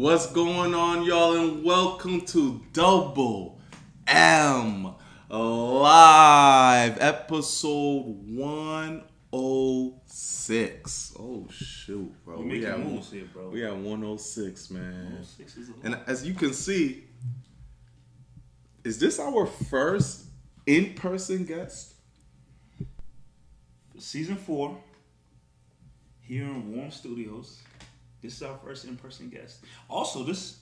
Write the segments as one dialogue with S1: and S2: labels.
S1: What's going on, y'all, and welcome to Double M Live, episode 106. Oh, shoot, bro.
S2: We're
S1: We have,
S2: moves here, bro.
S1: we have 106, man.
S2: 106 is.
S1: And as you can see, is this our first in person guest?
S2: Season four, here in Warm Studios. This is our first in-person guest. Also, this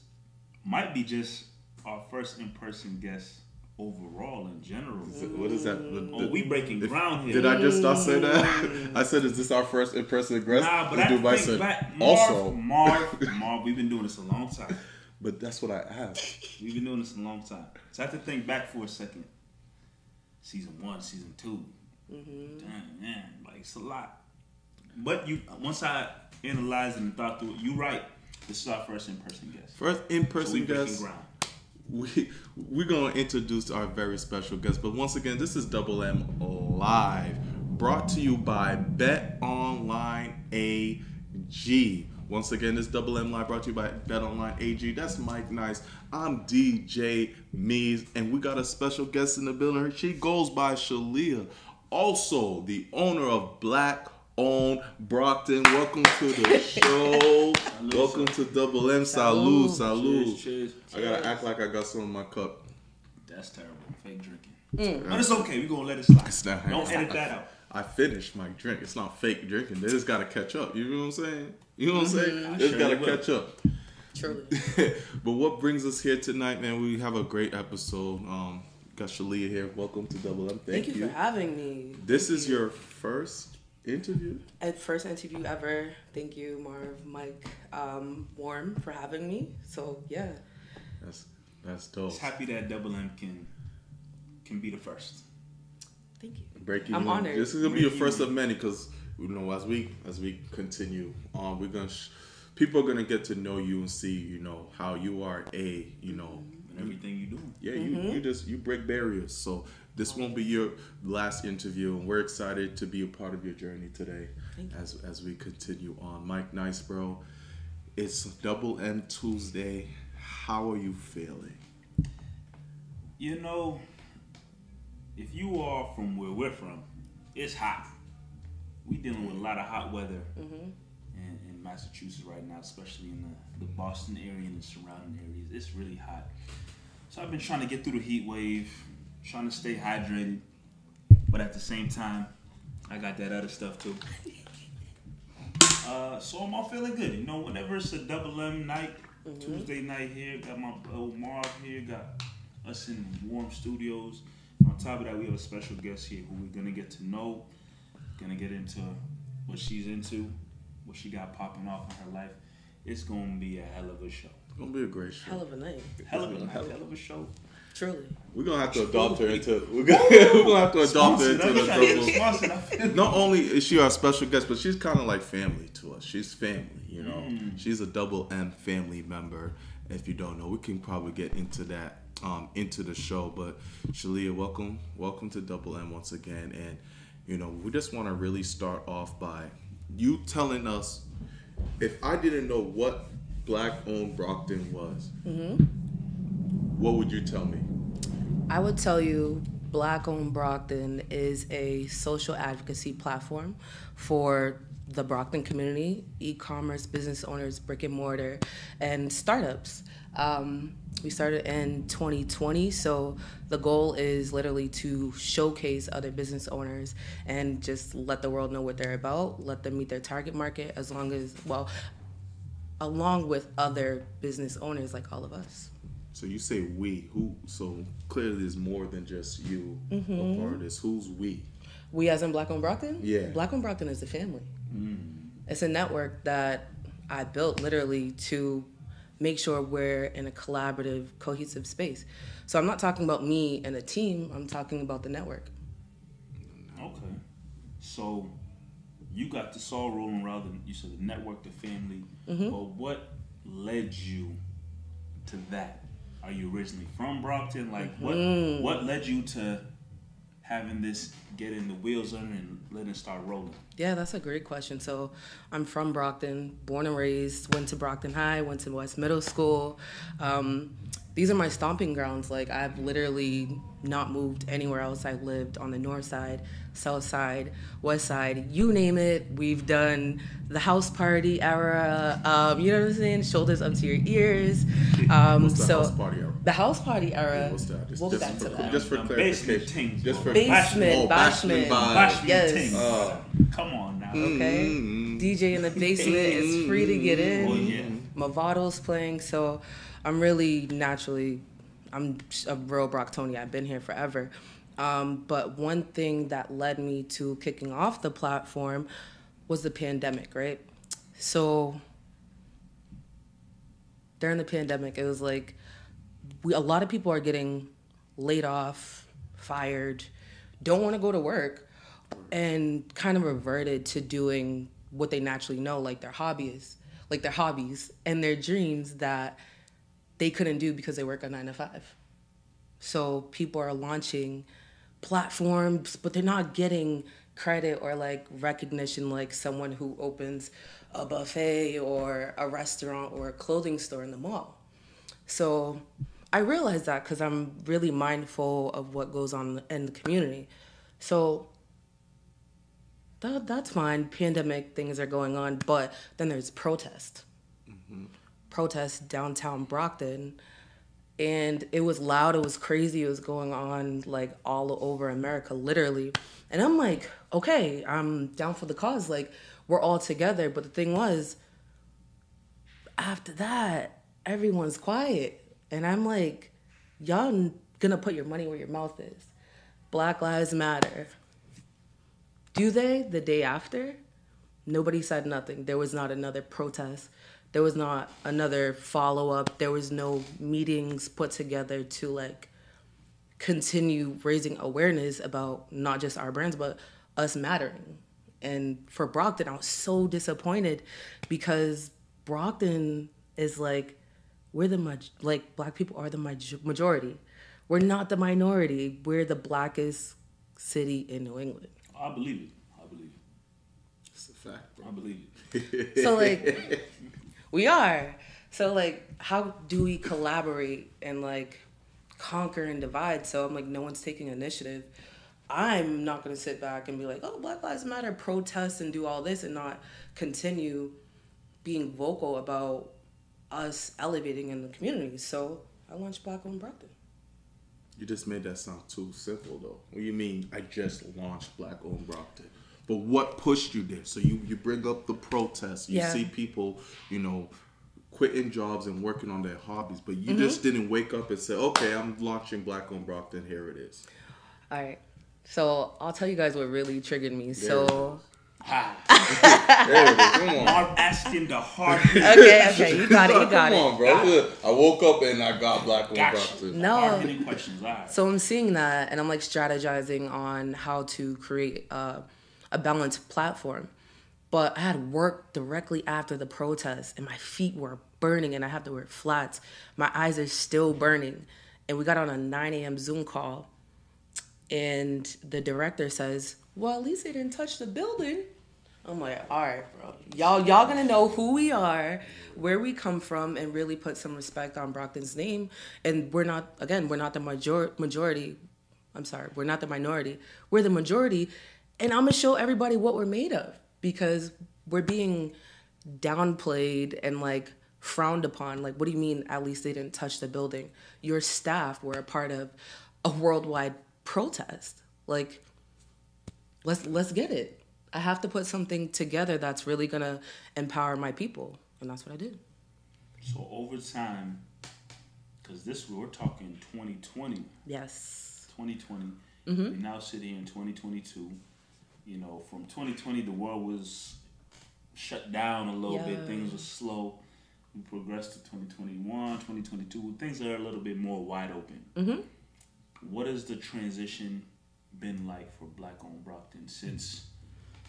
S2: might be just our first in-person guest overall in general.
S1: What is that? The-
S2: Oh, we breaking
S1: if-
S2: ground here.
S1: Did I just not say that? Mm. I said, is this our first in person guest?
S2: Nah, but I
S1: Dubai
S2: think
S1: said,
S2: back, Marv,
S1: also,
S2: Marv, Marv, we've been doing this a long time.
S1: but that's what I asked.
S2: We've been doing this a long time. So I have to think back for a second. Season one, season 2 mm-hmm. Damn, man, like it's a lot. But you, once I analyzed and thought through it, you right. This is our first in-person guest.
S1: First in
S2: So
S1: person
S2: breaking
S1: guest.
S2: ground.
S1: we we're gonna introduce our very special guest. But once again, this is Double M Live, brought to you by Bet Online AG. Once again, this Double M Live brought to you by Bet Online AG. That's Mike Nice. I'm DJ Mees, and we got a special guest in the building. She goes by Shalia, also the owner of Black Owned Brockton. Welcome to the show. Welcome to Double M. Salud, salud.
S2: Cheers, cheers.
S1: I gotta act like I got some in my cup.
S2: That's terrible. Fake drinking. But it's okay. We're gonna let it slide.
S1: It's not-
S2: Don't edit that out.
S1: I finished my drink. It's not fake drinking. They just gotta catch up. You know what I'm saying? You know what I'm saying?
S2: I
S1: They just
S2: sure
S1: gotta catch up.
S3: Truly.
S1: but what brings us here tonight, man? We have a great episode. Um, got Shalia here. Welcome to Double M. Thank,
S3: Thank, you, for having me.
S1: This
S3: Thank
S1: is
S3: you.
S1: your first interview.
S3: At first interview ever. Thank you, Marv, Mike, um, Warm for having me. So yeah,
S1: That's that's dope.
S2: Just happy that Double M can can be the first.
S3: thank you.
S1: Breaking.
S3: I'm honored.
S1: This is gonna be the first of many because you know as we as we continue on, we're gonna sh- people are gonna get to know you and see you know how you are a you know
S2: And everything you do.
S1: yeah you you just you break barriers. So this won't be your last interview, and we're excited to be a part of your journey today
S3: you.
S1: as as we continue on. Mike Nice, bro. It's Double M Tuesday. How are you feeling?
S2: You know, if you are from where we're from, it's hot. We dealing with a lot of hot weather mm-hmm. in, in Massachusetts right now, especially in the, the Boston area and the surrounding areas. It's really hot. So I've been trying to get through the heat wave, trying to stay hydrated, but at the same time, I got that other stuff too. Uh, so I'm all feeling good. You know, whenever it's a double M night, Tuesday night here, got my old Marv here, got us in warm studios. On top of that, we have a special guest here who we're gonna get to know, gonna get into what she's into, what she got popping off in her life. It's gonna be a hell of a show.
S1: It's gonna be a great show.
S3: Hell of a night.
S2: Hell of a hell of a show.
S3: Truly.
S1: We're gonna have to adopt her into. We're gonna, we're gonna have to adopt her into the
S2: trying
S1: double.
S2: a sponsor. I feel-
S1: Not only is she our special guest, but she's kind of like family to us. She's family, you know.
S2: Mm.
S1: She's a double M family member. If you don't know, we can probably get into that um, into the show. But Shalia, welcome, welcome to Double M once again. And you know, we just want to really start off by you telling us if I didn't know what Black Owned Brockton was,
S3: Mm-hmm.
S1: what would you tell me?
S3: I would tell you Black Owned Brockton is a social advocacy platform for the Brockton community, e commerce business owners, brick and mortar, and startups. Um, we started in 2020, so the goal is literally to showcase other business owners and just let the world know what they're about, let them meet their target market, as long as, well, along with other business owners like all of us.
S1: So you say we. Who? So clearly, there's more than just you
S3: Mm-hmm.
S1: a part of this. Who's we?
S3: We as in Black Owned Brockton?
S1: Yeah.
S3: Black Owned Brockton is a family. It's a network that I built literally to make sure we're in a collaborative, cohesive space. So I'm not talking about me and a team, I'm talking about the network.
S2: Okay. So you got the soul rolling around the, you said the network, the family.
S3: Mm-hmm.
S2: But what led you to that? Are you originally from Brockton? Like
S3: Mm.
S2: what what led you to having this getting the wheels under and letting it start rolling?
S3: Yeah, that's a great question. So, I'm from Brockton, born and raised. Went to Brockton High, went to West Middle School. Um, these are my stomping grounds. Like I've literally not moved anywhere else. I lived on the north side, south side, west side, you name it. We've done the house party era. Um, you know what I'm saying? Shoulders up to your ears. Um,
S1: What's the
S3: so
S1: house party era?
S3: the house party era.
S1: Yeah, what's that? Just-
S3: we'll get
S1: just
S3: back to
S1: for-
S3: that.
S1: just for
S2: Um,
S1: clarification.
S2: basement things,
S1: Just
S2: bro.
S1: for
S3: Basement,
S1: Oh, bashment
S3: bashment.
S1: vibe.
S3: Yes.
S2: things.
S1: Oh.
S2: Come on now.
S3: Okay.
S1: Mm-hmm.
S3: DJ in the basement is free to get in.
S2: Oh, yeah.
S3: Mavado's playing, so I'm really naturally, I'm a real Brocktonian. I've been here forever. Um, but one thing that led me to kicking off the platform was the pandemic, right? So during the pandemic, it was like we, a lot of people are getting laid off, fired, don't want to go to work, and kind of reverted to doing what they naturally know, like their hobbies, like their hobbies and their dreams that they couldn't do because they work a nine to five. So people are launching platforms, but they're not getting credit or like recognition like someone who opens a buffet or a restaurant or a clothing store in the mall. So I realize that because I'm really mindful of what goes on in the community. So that, that's fine. Pandemic things are going on, but then there's protest. Protest downtown Brockton, and it was loud. It was crazy. It was going on like all over America, literally. And I'm like, okay, I'm down for the cause. Like we're all together. But the thing was, after that, everyone's quiet, and I'm like, y'all gonna put your money where your mouth is. Black Lives Matter. Do they the day after? Nobody said nothing. There was not another protest. There was not another follow up. There was no meetings put together to like continue raising awareness about not just our brands but us mattering. And for Brockton, I was so disappointed because Brockton is like we're the maj- like black people are the maj- majority. We're not the minority. We're the blackest city in New England.
S2: I believe it. I believe it.
S1: It's a fact, bro.
S2: I believe it.
S3: So like we are. So like how do we collaborate and like conquer and divide? So I'm like no one's taking initiative. I'm not gonna sit back and be like, oh Black Lives Matter, protest and do all this and not continue being vocal about us elevating in the community. So I launched Black Owned Brockton.
S1: You just made that sound too simple, though. What do you mean? I just launched Black Owned Brockton. But what pushed you there? So you you bring up the protests. You
S3: Yeah.
S1: see people, you know, quitting jobs and working on their hobbies. But you
S3: Mm-hmm.
S1: just didn't wake up and say, "Okay, I'm launching Black Owned Brockton. Here it is."
S3: All right. So I'll tell you guys what really triggered me. So
S2: Ha.
S1: There it is. Come on.
S2: Mark asking the hard
S3: okay, okay, you got it, you got
S1: Come
S3: it.
S1: on, bro. I woke up and I got Black Owned
S2: Gotcha.
S1: Brockton.
S3: No.
S2: hard questions. All right.
S3: So I'm seeing that, and I'm like strategizing on how to create a, a balanced platform. But I had work directly after the protest, and my feet were burning, and I have to wear flats. My eyes are still burning, and we got on a 9 a.m. Zoom call, and the director says, "Well, at least they didn't touch the building." I'm like, all right, bro. Y'all, y'all gonna know who we are, where we come from, and really put some respect on Brockton's name. And we're not, again, we're not the major- majority. I'm sorry, we're not the minority. We're the majority, and I'm gonna show everybody what we're made of because we're being downplayed and like frowned upon. Like, what do you mean? At least they didn't touch the building. Your staff were a part of a worldwide protest. Like, let's let's get it. I have to put something together that's really gonna empower my people, and that's what I did.
S2: So over time, because this we're talking 2020,
S3: Yes.
S2: 2020.
S3: Mm-hmm.
S2: We now sit here in 2022. You know, from 2020, the world was shut down a little bit. Things were slow. We progressed to 2021, 2022. Things are a little bit more wide open.
S3: Mm-hmm.
S2: What has the transition been like for Black Owned Brockton since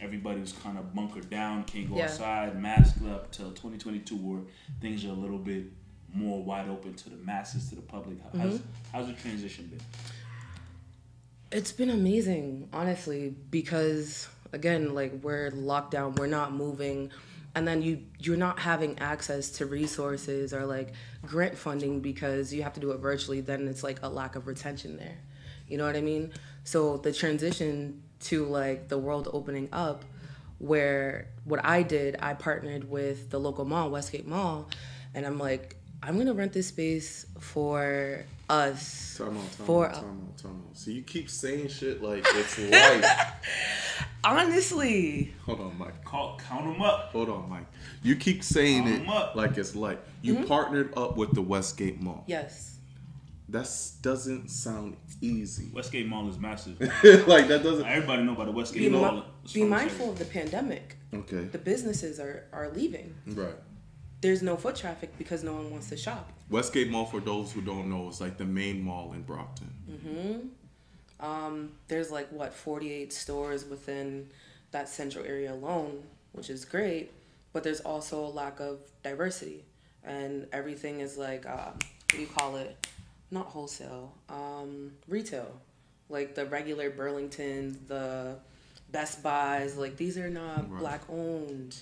S2: everybody was kind of bunkered down, can't go
S3: Yeah.
S2: outside, masked up, till 2022, where things are a little bit more wide open to the masses, to the public? How's,
S3: Mm-hmm.
S2: how's the transition been?
S3: It's been amazing, honestly, because again, like we're locked down, we're not moving, and then you you're not having access to resources or like grant funding because you have to do it virtually. Then it's like a lack of retention there. You know what I mean? So the transition to like the world opening up, where what I did, I partnered with the local mall, Westgate Mall, and I'm like, I'm gonna rent this space for us.
S1: Time out, time
S3: for
S1: out, time out, time out. So you keep saying shit like it's light.
S3: honestly,
S1: Hold on, Mike.
S2: Call, count them up.
S1: Hold on, Mike. You keep saying
S2: Count
S1: it
S2: 'em up.
S1: like it's light. You
S3: Mm-hmm.
S1: partnered up with the Westgate Mall.
S3: yes.
S1: That doesn't sound easy.
S2: Westgate Mall is massive.
S1: like that doesn't.
S2: Everybody know about the Westgate
S3: Be,
S2: Mall. as
S3: be mindful of the pandemic.
S1: Okay.
S3: The businesses are, are leaving.
S1: Right.
S3: There's no foot traffic because no one wants to shop.
S1: Westgate Mall, for those who don't know, is like the main mall in Brockton.
S3: Um, there's like what 48 stores within that central area alone, which is great. But there's also a lack of diversity, and everything is like uh, what do you call it? Not wholesale, um, retail. Like the regular Burlingtons, the Best Buys, like these are not
S1: Right.
S3: black owned.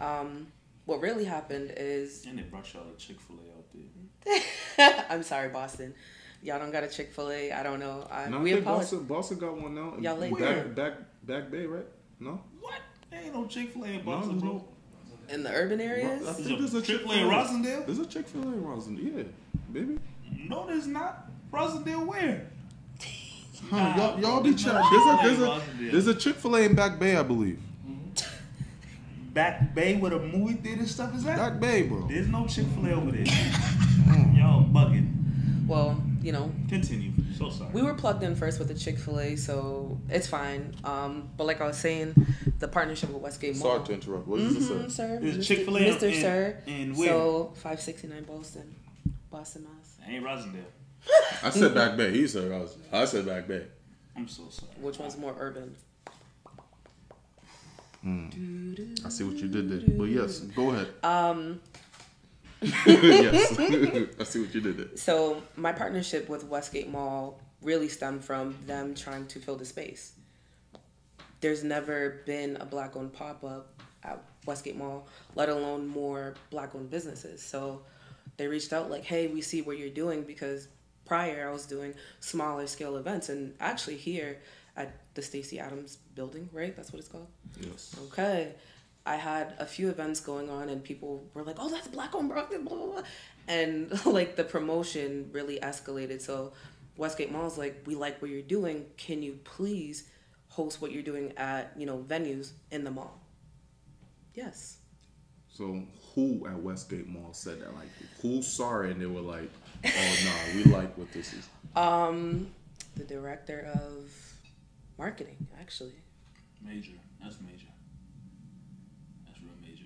S3: Um, what really happened is
S2: And they brought y'all a Chick Fil A out there.
S3: I'm sorry, Boston. Y'all don't got a Chick Fil A. I don't know. I,
S1: No, I
S3: we
S1: think
S3: apologize.
S1: Boston, Boston got one now.
S3: Y'all late.
S1: back,
S2: Where?
S1: back, back Bay, right? No.
S2: What? There ain't no Chick Fil A in Boston,
S1: there's
S2: bro.
S3: In the urban areas.
S1: I
S3: areas,
S1: think
S2: There's
S1: there's
S2: a
S1: a
S2: Chick-fil-A
S1: Chick-fil-A
S2: in Roslindale?
S1: There's a Chick Fil A in Roslindale. Yeah, baby.
S2: No, there's not. Roslindale where?
S1: Huh,
S2: Nah,
S1: y'all, y'all be
S2: there's no
S1: chatting. There's a,
S2: Chick-fil-A
S1: there's a, there's a Chick Fil A in Back Bay, I believe.
S2: Back Bay where the movie theater stuff is at?
S1: Back Bay, bro.
S2: There's no Chick Fil A over there. Y'all bugging.
S3: well, you know,
S2: Continue. So sorry.
S3: we were plugged in first with the Chick Fil A, so it's fine. Um, but like I was saying, the partnership with Westgate Mall.
S1: Sorry to interrupt. What did you
S3: Mhm,
S1: say?
S3: sir.
S2: There's
S3: Mr.
S2: Chick-fil-A
S3: Mr.
S2: in-
S3: Sir.
S2: in where?
S3: So 569 Boston, Boston, Mass.
S2: ain't Roslindale.
S1: I said Back Bay. He said Roslindale. I said Back Bay.
S2: I'm so sorry.
S3: Which one's more urban?
S1: I see what you did there. But yes, go ahead.
S3: Um,
S1: yes, I see what you did there.
S3: So my partnership with Westgate Mall really stemmed from them trying to fill the space. There's never been a black owned pop up at Westgate Mall, let alone more black owned businesses. So they reached out like, "Hey, we see what you're doing because prior I was doing smaller scale events and actually here at the Stacy Adams building, right? That's what it's called.
S1: Yes.
S3: Okay. I had a few events going on and people were like, oh, that's black owned Brockton, blah, blah, blah. And like the promotion really escalated. So Westgate Mall's like, we like what you're doing. Can you please host what you're doing at, you know, venues in the mall? Yes.
S1: So who at Westgate Mall said that? Like who saw it and they were like, "Oh nah, we like what this is."
S3: Um, the director of marketing, actually.
S2: Major. That's major. That's real major.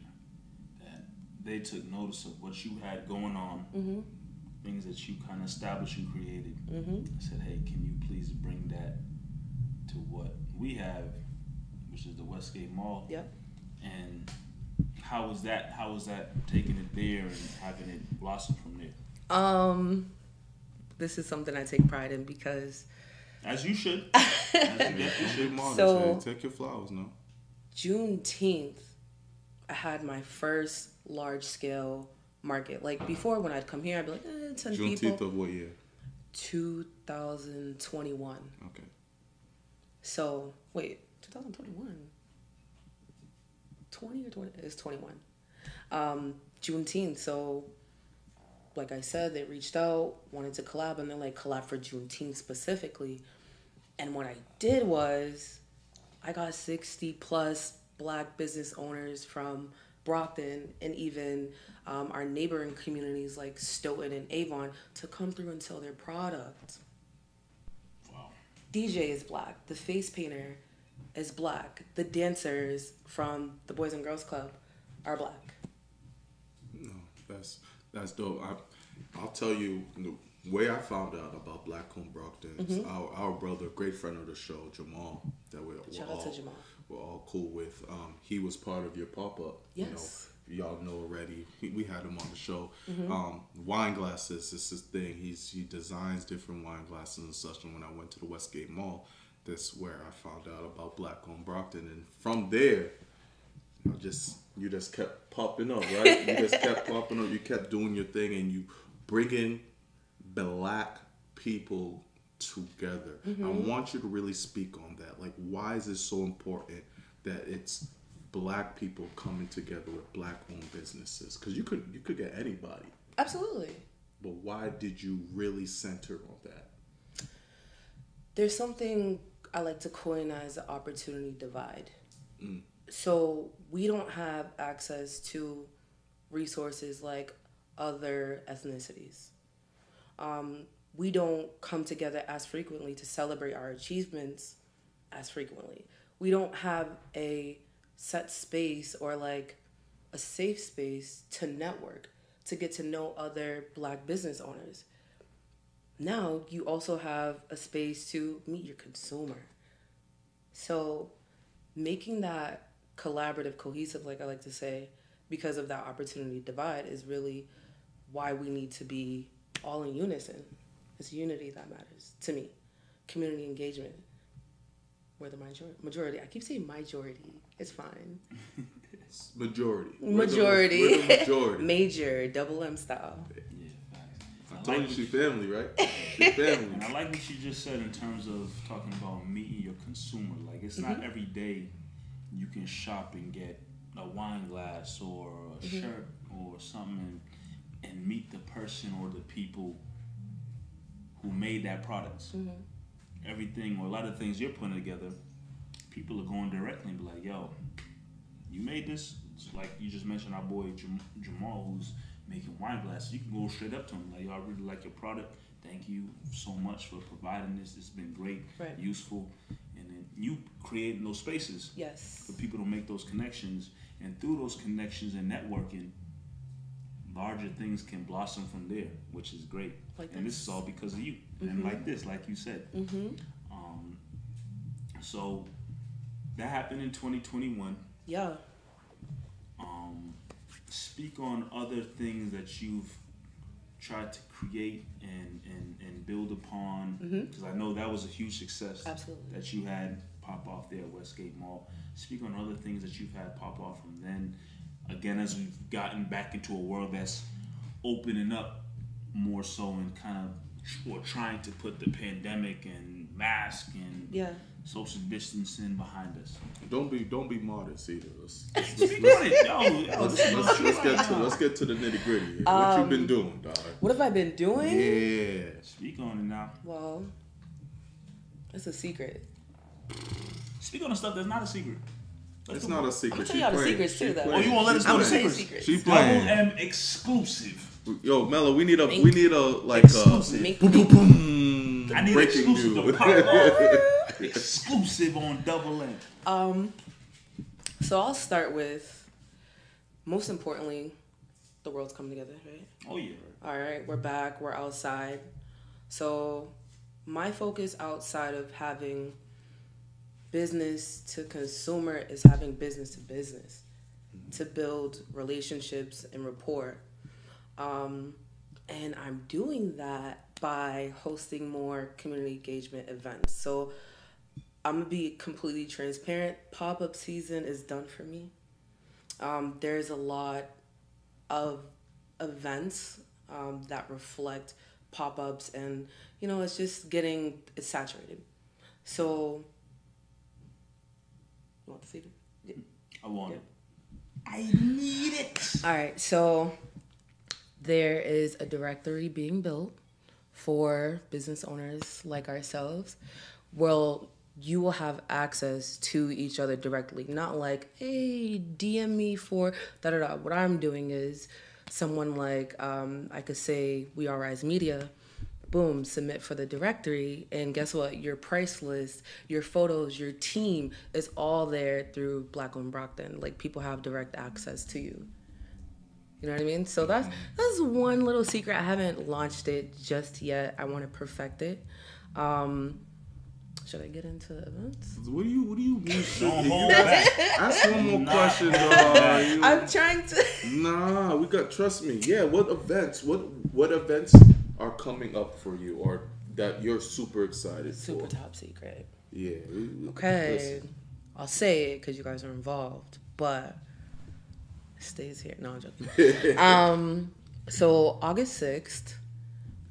S2: That they took notice of what you had going on,
S3: Mm-hmm.
S2: things that you kind of established and created.
S3: Mm-hmm.
S2: said, hey, can you please bring that to what we have, which is the Westgate Mall?
S3: Yep.
S2: And how was that? How was that taking it there and having it blossom from there?
S3: Um, this is something I take pride in because
S2: As you should. As you should.
S3: So-
S1: take your flowers now.
S3: Juneteenth, I had my first large scale market. Like before, when I'd come here, I'd be like, eh, 10
S1: Juneteenth
S3: people.
S1: of what year?
S3: 2021.
S1: Okay.
S3: So, wait, 2021? 20 or 20? It's 21. Um, Juneteenth. So, like I said, they reached out, wanted to collab, and they're like, collab for Juneteenth specifically. And what I did was, I got 60 plus black business owners from Brockton and even um, our neighboring communities like Stoughton and Avon to come through and sell their product.
S2: Wow.
S3: DJ is black. The face painter is black. The dancers from the Boys and Girls Club are black.
S1: No, that's that's dope. I, I'll tell you the way I found out about Black Owned Brockton. is
S3: Mm-hmm.
S1: Our our brother, great friend of the show, Jamal, that we're, we're all
S3: Jamal.
S1: we're all cool with. Um, he was part of your pop up. You know,
S3: Yes.
S1: y'all know already. We had him on the show.
S3: Mm-hmm.
S1: Um, wine glasses is his thing. He's he designs different wine glasses and such. And when I went to the Westgate Mall, that's where I found out about Black Owned Brockton. And from there, I just you just kept popping up, right? you just kept popping up. You kept doing your thing, and you bringing black people together. I mm-hmm. want you to really speak on that. Like, why is it so important that it's black people coming together with black-owned businesses? Because you could you could get anybody,
S3: Absolutely.
S1: but why did you really center on that?
S3: There's something I like to coin as the opportunity divide. So we don't have access to resources like other ethnicities. Um, we don't come together as frequently to celebrate our achievements as frequently. We don't have a set space or like a safe space to network, to get to know other black business owners. Now you also have a space to meet your consumer. So making that collaborative, cohesive, like I like to say, because of that opportunity divide is really why we need to be all in unison. It's unity that matters to me. Community engagement. We're the majority. Majority. I keep saying majority. It's fine.
S1: It's majority. We're the-
S3: Majority.
S1: we're the majority.
S3: Major. Double M style.
S2: Yeah, facts.
S1: I
S2: I
S1: told
S2: like
S1: you she family, right? She family.
S2: And I like what you just said in terms of talking about meeting your consumer. Like it's not mm-hmm. every day you can shop and get a wine glass or a mm-hmm. shirt or something and, and meet the person or the people who made that product. Mm-hmm. Everything or a lot of things you're putting together, people are going directly and be like, "Yo, you made this." It's like you just mentioned our boy Jam- Jamal, who's making wine glasses. You can go straight up to them like, "Yo, I really like your product. Thank you so much for providing this. It's been great,
S3: Right.
S2: useful." And then you creating those spaces
S3: Yes.
S2: for people to make those connections, and through those connections and networking, larger things can blossom from there, which is great.
S3: Like
S2: and this is all because of you, and like this, like you said.
S3: Mm-hmm.
S2: Um, so that happened in 2021.
S3: Yeah.
S2: Speak on other things that you've tried to create and, and, and build upon mm-hmm. because I know that was a huge success
S3: Absolutely.
S2: that you had pop off there at Westgate Mall. Speak on other things that you've had pop off from then. Again, as we've gotten back into a world that's opening up more so and kind of or trying to put the pandemic and mask and
S3: Yeah.
S2: social distancing behind us.
S1: Don't be don't be modest either. Let's let's,
S2: Speak
S1: let's,
S2: on it, yo. yo
S1: let's, let's, let's get to let's get to the nitty gritty. What you been um, doing, dog?
S3: What have I been doing?
S1: Yeah.
S2: Speak on it now.
S3: Well, it's a secret.
S2: Speak on the stuff that's not a secret. Let's
S1: It's not a secret.
S3: I'ma tell y'all the
S1: playing.
S3: secrets
S1: She
S3: too, though.
S1: playing.
S2: Oh, you won't let us know the secrets?
S1: She
S2: Double
S1: playing.
S2: M exclusive.
S1: Yo, Mello, we need a
S3: Thank
S1: we need a like uh,
S2: Exclusive.
S1: a
S3: Make
S1: boom boom boom
S2: I need
S1: breaking
S2: exclusive to
S1: news.
S2: pop exclusive on Double M.
S3: Um, so I'll start with most importantly, the world's coming together, right?
S2: Oh yeah.
S3: All right, we're back, we're outside. So, my focus outside of having business to consumer is having business to business to build relationships and rapport. Um, and I'm doing that by hosting more community engagement events. So, I'm gonna be completely transparent. Pop up season is done for me. Um, there's a lot of events um, that reflect pop ups, and you know, it's just getting it's saturated. So, you want to see it? Yeah.
S2: I want
S3: Yeah.
S2: it. I need it.
S3: All right, so there is a directory being built for business owners like ourselves. Well, you will have access to each other directly, not like, hey, DM me for da da da. What I'm doing is someone like, um, I could say, We Are Rise Media, boom, submit for the directory. And guess what? Your price list, your photos, your team is all there through Black Owned Brockton. Like people have direct access to you. You know what I mean? So that's that's one little secret. I haven't launched it just yet. I want to perfect it. Um, Should I get into events?
S1: What do you What do you mean? should
S2: Don't hold back.
S1: Ask one more
S2: Nah.
S1: question, dog. You-
S3: I'm trying to.
S1: Nah, we got. Trust me. Yeah. What events? What What events are coming up for you, or that you're super excited
S3: Super
S1: for?
S3: top secret.
S1: Yeah. we- we-
S3: Okay,
S1: listen.
S3: I'll say it because you guys are involved, but it stays here. No, I'm joking. um, so August sixth,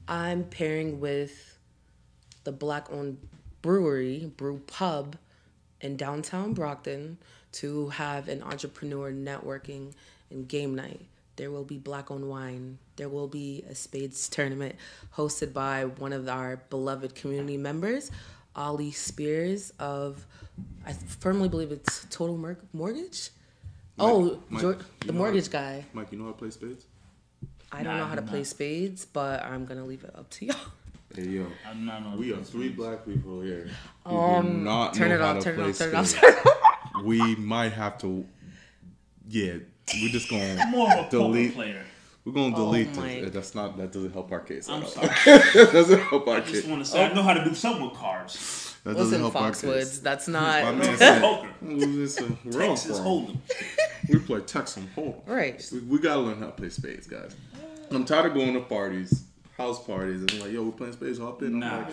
S3: I'm pairing with the black-owned brewery, Brew Pub, in downtown Brockton to have an entrepreneur networking and game night. There will be black-owned wine. There will be a spades tournament hosted by one of our beloved community members, Ollie Spears of, I firmly believe it's Total Mor- Mortgage. Oh,
S1: Mike,
S3: Jor-
S1: you
S3: the mortgage
S1: how-
S3: guy.
S1: Mike, you know how to play spades?
S3: I don't
S2: Nah,
S3: know how to
S2: do
S3: play
S2: not.
S3: spades, but I'm gonna leave it up to y'all.
S1: Hey yo,
S2: I'm not on
S1: we are three
S2: Spades.
S1: black people here. who do
S3: Um,
S1: not
S3: turn
S1: know
S3: it
S1: how
S3: off,
S1: to
S3: turn it off, turn it off,
S1: spades.
S3: turn it off.
S1: We might have to. Yeah, we're just gonna
S2: I'm more of a
S1: delete.
S2: player.
S1: We're gonna
S3: Oh,
S1: delete
S3: Mike.
S1: this. That's not. That doesn't help our case.
S2: I'm
S1: all.
S2: sorry.
S1: that doesn't help our
S2: I
S1: case.
S2: I just want to say I know how to do something with cards.
S1: That doesn't
S3: Listen,
S1: help our case.
S3: Foxwoods, that's
S1: My
S3: not
S1: man said,
S2: Poker.
S1: Listen, we're all
S2: Texas
S1: from-
S2: Hold'em.
S1: We play Texas Hold'em.
S3: right.
S1: We, we gotta learn how to play spades, guys. I'm tired of going to parties, house parties, and I'm like, yo, we're playing spades hop in. I'm
S2: Nah.
S1: like,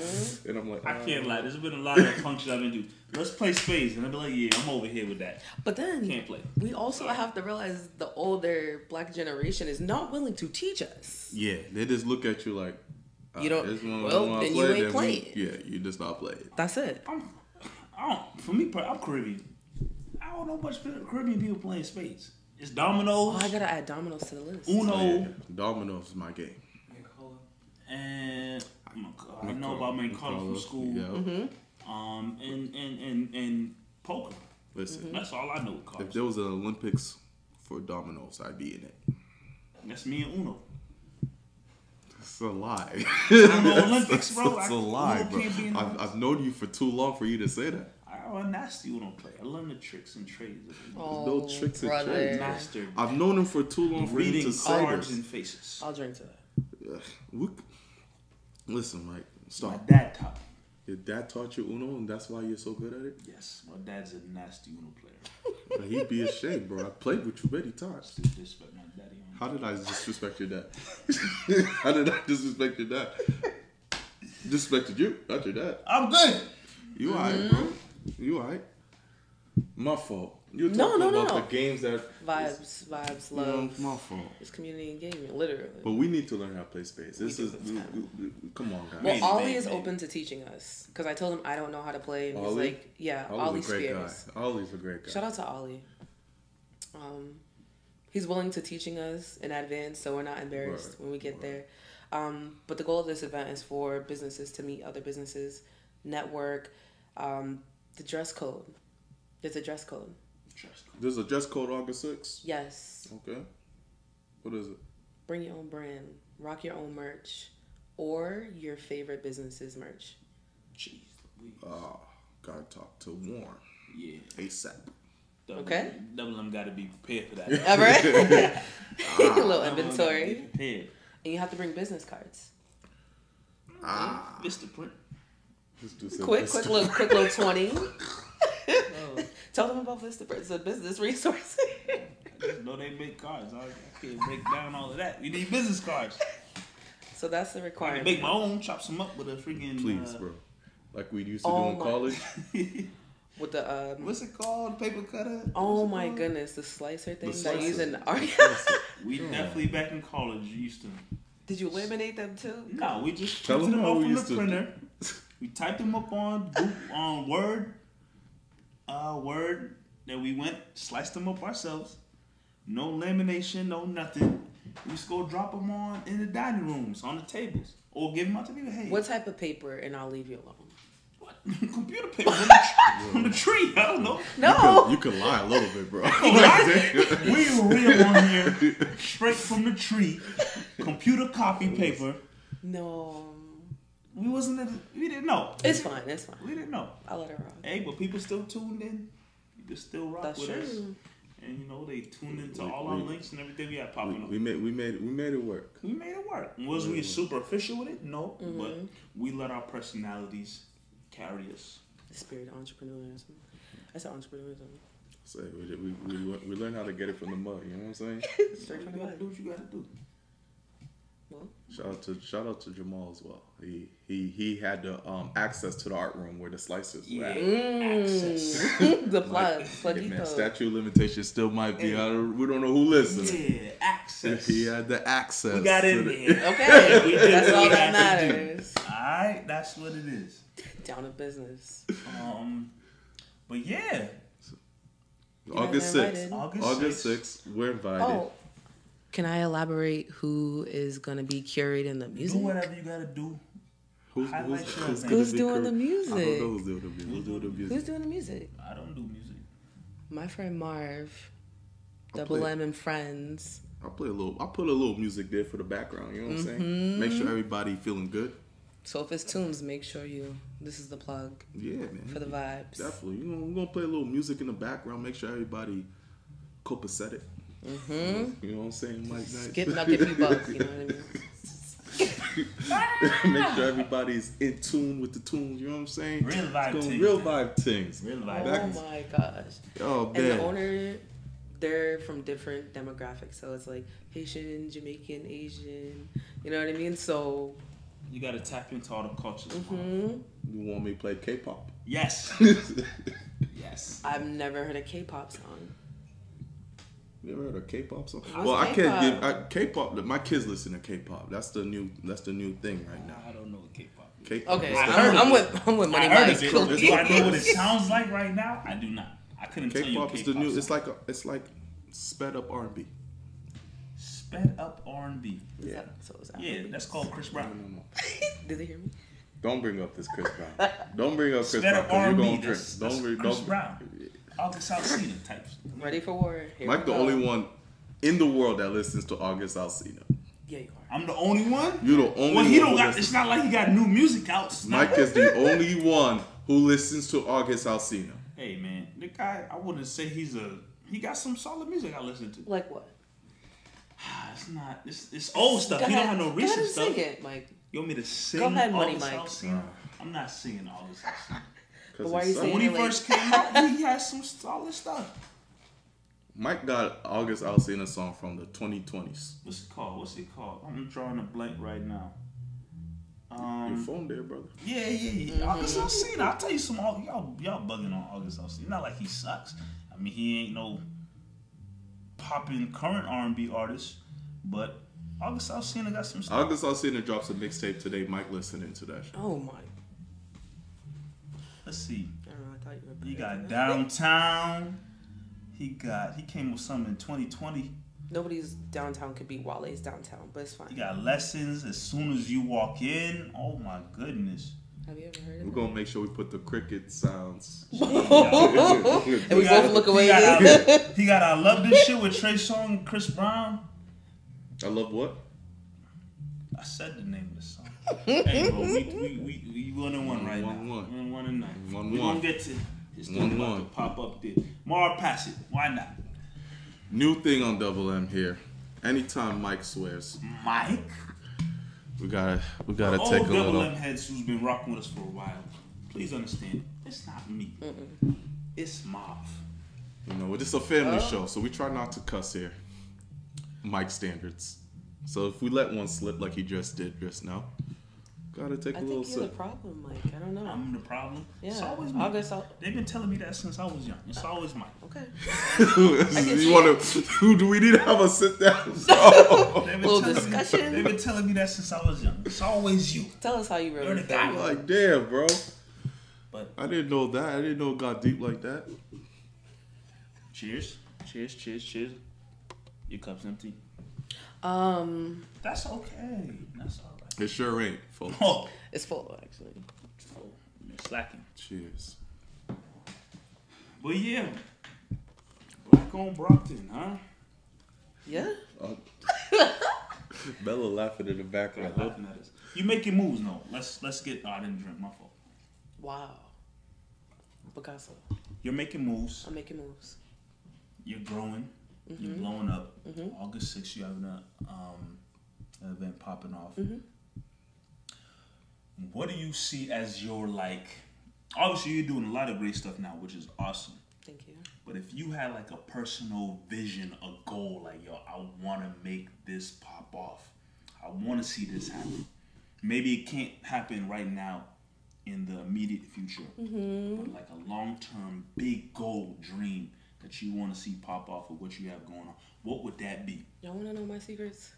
S1: and I'm like,
S2: I
S1: uh,
S2: can't lie. There's been a lot of functions I've been doing. Let's play spades, and I'm be like, yeah, I'm over here with that.
S3: But then
S2: Can't play.
S3: we also have to realize the older black generation is not willing to teach us.
S1: Yeah, they just look at you like,
S3: You don't-
S1: this one-
S3: well,
S1: wanna
S3: then you
S1: play,
S3: ain't
S1: we-
S3: playing.
S1: yeah, you just not playing.
S3: That's it.
S2: I'm, I don't. For me, I'm Caribbean. I don't know much Caribbean people playing spades. It's dominoes,
S3: Oh, I gotta add dominoes to the list.
S2: Uno,
S1: Oh, yeah. Dominoes is my game.
S2: and I know about main color from school.
S1: Yeah.
S3: Mm-hmm.
S2: Um, and and and and poker.
S1: Listen,
S2: That's all I know with
S1: if there was an Olympics for dominoes, I'd be in it.
S2: That's me and Uno.
S1: It's a lie.
S2: Uno Olympics, bro.
S1: It's
S2: I-
S1: a lie, bro.
S2: can't be in the
S1: I've, I've known you for too long for you to say that.
S2: I'm a nasty Uno player. I learn the tricks and trades.
S3: Oh,
S1: no tricks and trades.
S2: Mastered
S1: I've known him for too long for you to say
S2: cards
S1: this.
S2: and faces.
S3: I'll drink to that.
S1: We- listen, Mike,
S2: My dad taught me.
S1: Your dad taught you Uno, and that's why you're so good at it.
S2: Yes, my dad's a nasty Uno player.
S1: Like, he'd be ashamed, bro. I played with you many times.
S2: Still disrespect my daddy. on
S1: How did I disrespect your dad? How did I disrespect your dad? Disrespected you, not your dad.
S2: I'm good.
S1: You alright, bro? You alright? My fault. You're talking
S3: no, no,
S1: about
S3: no.
S1: the games that
S3: Vibes, vibes,
S1: you know,
S3: love.
S1: my fault.
S3: It's community engagement, literally.
S1: But we need to learn how to play spades. This
S3: We
S1: is
S3: do
S1: we- we- we- come on, guys.
S3: well,
S2: Maybe,
S3: Ollie
S2: maybe,
S3: is
S2: maybe.
S3: open to teaching us because I told him I don't know how to play, and he's like, "Yeah,
S1: Ollie's
S3: Ollie
S1: a great
S3: Spears."
S1: guy. Ollie's a great guy.
S3: Shout out to Ollie. Um, he's willing to teaching us in advance, so we're not embarrassed
S1: Right,
S3: when we get
S1: right.
S3: there. Um, but the goal of this event is for businesses to meet other businesses, network. Um, the dress code. There's a dress code.
S2: Trust me.
S1: There's a dress code August 6th.
S3: Yes.
S1: Okay. What is it?
S3: Bring your own brand. Rock your own merch, or your favorite business's merch.
S2: Jeez. We,
S1: Ah, gotta talk to Warren
S2: yeah.
S1: ASAP.
S2: Double,
S3: Okay.
S2: Double M got to be prepared for that.
S3: Ever? a little
S2: Double M gotta be
S3: inventory,
S2: Prepared.
S3: and you have to bring business cards.
S1: Ah,
S2: Mr. Print.
S1: this dude
S3: Quick, quick little, quick little twenty. Tell them about Vista It's a business resource.
S2: I just know they make cards. I, I can't break down all of that. We need business cards.
S3: so that's the
S2: I can
S3: requirement.
S2: make my own, chop some up with a freaking.
S1: Please,
S2: uh,
S1: bro. Like we used to
S3: Oh
S1: do in
S3: my-
S1: college.
S3: With the um,
S2: What's it called? Paper cutter?
S3: oh my
S2: called?
S3: goodness, the slicer thing
S1: The
S3: that you use
S1: slicer.
S3: in art.
S2: We definitely back in college used to.
S3: Did you laminate them too?
S2: No, we just
S1: Tell
S2: printed
S1: them
S2: them
S1: how
S2: up
S1: we
S2: from the
S1: to
S2: printer. We typed them up on on Word, uh, Word. Then we went sliced them up ourselves. No lamination, no nothing. We just go drop them on in the dining rooms on the tables, or give them out to people. Hey,
S3: What type of paper? And I'll leave you alone.
S2: What? computer paper from the, tr- from the tree? I don't know.
S3: No.
S1: You can lie a little bit, bro.
S2: we real on here, straight from the tree. Computer copy paper.
S3: No.
S2: We wasn't. at- We didn't know.
S3: It's fine. It's fine.
S2: We didn't know.
S3: I'll let her rock.
S2: Hey, but people still tuned in. You can still rock
S3: That's
S2: with us. And you know, they tuned into
S1: We-
S2: all our links and everything we had
S1: we,
S2: popping up.
S1: we made we made we made it work.
S2: We made it work. Was we super official with it? No.
S3: Mm-hmm.
S2: But we let our personalities carry us.
S3: The spirit of entrepreneurism. I said entrepreneurism.
S1: Say we, we, we, we learn how to get it from the mud. You know what I'm saying?
S3: Straight from the mud.
S2: do what you gotta do.
S3: Well,
S1: Shout out to shout out to Jamal as well. He he he had the um access to the art room where the slices were at.
S3: mm, the plug,
S1: Like, yeah, man,
S3: plugito.
S1: statute of still might be. I don't, we don't know who listens.
S2: Yeah, access.
S1: He had the access.
S2: We got
S1: to
S2: in
S1: the-
S2: there.
S3: Okay, that's all that
S2: had to do.
S3: matters.
S2: Alright, that's what it is.
S3: Down to business.
S2: Um, but yeah,
S1: August
S3: guys are
S1: sixth.
S2: August
S1: August
S2: 6th.
S1: sixth. We're invited.
S3: Oh, can I elaborate who is gonna be curating the music?
S2: do
S3: music?
S2: whatever you gotta do.
S1: Who's,
S2: highlight
S1: who's,
S2: your
S1: who's,
S3: Who's doing
S1: cur-
S3: the
S1: I don't
S3: music?
S1: know who's doing the music. Who's doing the music?
S3: Who's doing the music?
S2: I don't do music.
S3: My friend Marv,
S1: I'll
S3: Double
S1: play.
S3: M and Friends.
S1: I'll play a little. I'll put a little music there for the background. You know what I'm saying?
S3: Mm-hmm.
S1: Make sure everybody feeling good.
S3: So if it's tunes, make sure you. This is the plug
S1: Yeah, man.
S3: for the vibes.
S1: Definitely. You know, we're gonna play a little music in the background. Make sure everybody copacetic.
S3: Mm-hmm.
S1: You know what I'm saying, Mike? Nice.
S3: Skip not if you buck. You know what I mean?
S1: Make sure everybody's in tune with the tunes. You know what I'm saying?
S2: Real vibe
S1: It's going
S2: things,
S1: Real vibe things.
S2: Real
S3: Oh
S2: vibe.
S1: Back-
S3: my gosh.
S1: Oh
S3: And the owner, they're from different demographics. So it's like Haitian, Jamaican, Asian. You know what I mean? So,
S2: You gotta tap into all the cultures.
S3: hmm
S1: You want me to play K-pop?
S2: Yes. yes.
S3: I've never heard a K-pop song.
S1: You ever heard of K-pop song?
S3: What's
S1: well, I can't give
S3: K-pop?
S1: I, K-pop. My kids listen to K-pop. That's the new. That's the new thing right now.
S2: I don't know what K-pop. is.
S1: K-pop.
S3: Okay,
S2: I
S1: is
S2: heard
S3: I'm, I'm with I'm with Money
S2: I heard
S3: Mike.
S2: of it.
S1: Cool.
S2: Do I know what it sounds like right now? I do not. I couldn't
S1: the,
S2: tell you.
S1: K-pop is the new.
S2: song.
S1: It's like a, it's like sped up R&B.
S2: Sped up R&B.
S3: Is that- so is that
S2: Yeah, that's called Chris Brown.
S1: no, no.
S3: Did they hear me?
S1: Don't bring up this Chris Brown. Don't bring up Chris
S2: Sped
S1: Brown
S2: up R&B.
S1: gonna.
S2: That's, that's
S1: Don't bring.
S2: Chris
S1: Don't.
S2: Brown. August Alsina types.
S3: Ready for war? Here
S1: Mike, the
S3: go.
S1: only one in the world that listens to August Alsina.
S3: Yeah, you are.
S2: I'm the only one.
S1: You're the only
S2: Well, he
S1: one.
S2: don't got. It's not like he got new music out. It's not-
S1: Mike is the only one who listens to August Alsina.
S2: Hey man, the guy. I wouldn't say he's a. He got some solid music I listen to.
S3: Like what?
S2: Ah, It's not. It's, it's old stuff.
S3: Go
S2: He don't have no
S3: Go
S2: recent
S3: ahead and
S2: stuff.
S3: Sing it, Mike.
S2: You want me to sing?
S3: Go ahead, Money Mike.
S2: Alsina? I'm not singing August Alsina.
S1: Cause
S3: why are you
S1: so-
S3: saying
S2: When he
S3: like-
S2: first came out, he had some solid stuff.
S1: Mike got August Alsina song from the 2020s.
S2: What's it called? What's it called? I'm drawing a blank right now.
S1: Your
S2: Um,
S1: phone there, brother.
S2: yeah, yeah, yeah. August Alsina. I'll tell you some. Au- Y'all, y'all bugging on August Alsina. Not like he sucks. I mean, he ain't no popping current R&B artist, but August Alsina got some stuff.
S1: August Alsina drops a mixtape today. Mike listening to that. shit.
S3: Oh my.
S2: Let's see.
S3: I don't know. I you were.
S2: He got downtown. He got. He came with something in 2020.
S3: Nobody's downtown could beat Wale's downtown, but it's fine.
S2: He got lessons as soon as you walk in. Oh my goodness.
S3: Have you ever heard
S1: We're gonna make sure we put the cricket sounds.
S3: And we
S2: He got-
S3: both look
S2: he
S3: away.
S2: got I, he got I love this shit with Trey Songz and Chris Brown.
S1: I love what?
S2: I said the name of the song. hey, bro, we, we, we, we one and one right
S1: One,
S2: now.
S1: one.
S2: One, one and nine.
S1: One,
S2: we
S1: one.
S2: gonna get to his
S1: One,
S2: thing about
S1: one.
S2: to pop up there. Mar pass it. Why not?
S1: New thing on Double M here. Anytime Mike swears,
S2: Mike.
S1: We gotta we gotta take a
S2: double
S1: little.
S2: M heads who's been rocking with us for a while. Please understand, it's not me. It's Marv.
S1: You know, it's a family
S3: Oh.
S1: show, so we try not to cuss here. Mike standards. So if we let one slip like he just did just now, gotta take
S3: I
S1: a little
S3: think you're the problem, Mike. I don't know.
S2: I'm the problem. Yeah. It's
S3: yeah.
S2: always me.
S3: August. Al-
S2: They've been telling me that since I was young. It's always Mike.
S3: Okay.
S1: you wanna? Who do we need to have a sit down?
S2: They've
S3: Little discussion.
S2: Me, they've been telling me that since I was young. It's always you.
S3: Tell us how you
S2: You're
S3: really
S2: the guy.
S3: feel.
S1: like damn, bro.
S2: But
S1: I didn't know that. I didn't know it got deep like that.
S2: cheers, cheers, cheers, cheers. Your cup's empty.
S3: Um,
S2: That's okay. That's all right.
S1: It sure ain't, full.
S2: Oh,
S3: it's full actually.
S2: oh you're slacking.
S1: Cheers.
S2: But yeah, Black Owned Brockton, huh?
S3: Yeah.
S1: Uh, Bella laughing in the
S2: They're
S1: background.
S2: laughing at us. You making moves, no? Let's let's get. Oh, I didn't drink. My fault.
S3: Wow. Picasso.
S2: You're making moves.
S3: I'm making moves.
S2: You're growing. You're
S3: Mm-hmm.
S2: blowing up. August 6th, you have an, um, an event popping off.
S3: Mm-hmm.
S2: What do you see as your like obviously you're doing a lot of great stuff now, which is awesome.
S3: Thank you.
S2: But if you had like a personal vision, a goal, like yo, I want to make this pop off. I want to see this happen. Maybe it can't happen right now in the immediate future, but mm-hmm. like a long term, big goal, dream that you want to see pop off of what you have going on. What would that be?
S3: Y'all want to know my secrets?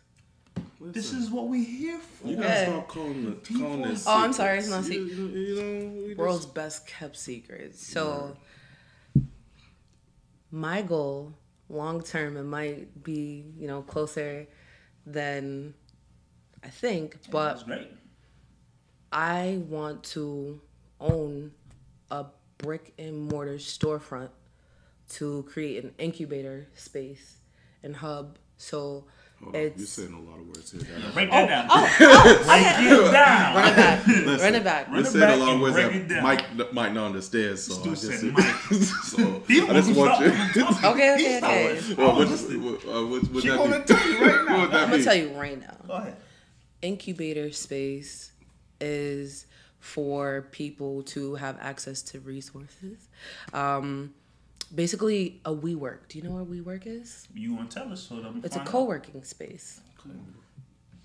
S2: This is what we're here for.
S1: You gotta
S3: Okay.
S1: stop calling the calling this.
S3: Oh, I'm sorry, it's not
S1: secret. you, you know, we just-
S3: World's best kept secrets. So, my goal, long term, it might be you know closer than I think, but I want to own a brick and mortar storefront to create an incubator space and hub. So
S1: Hold on, you're saying a lot of words here. That-
S2: Break that down.
S3: oh,
S2: Break it down.
S3: run it back,
S1: Listen,
S3: run it back.
S1: You're
S2: Run it
S1: saying a lot of words that
S2: down.
S1: Mike might not understand. So I
S2: dude
S1: just
S2: said Mike.
S1: so I just want you.
S3: Okay, okay, okay.
S1: Well,
S2: I
S1: what, what, uh, what, what
S2: She gonna
S1: mean?
S2: tell you right now.
S1: what that
S3: I'm gonna tell you right now.
S2: Go ahead.
S3: incubator space is for people to have access to resources. Um, basically, a WeWork. Do you know what WeWork is?
S2: You want to tell us so that I'm
S3: It's a co-working space.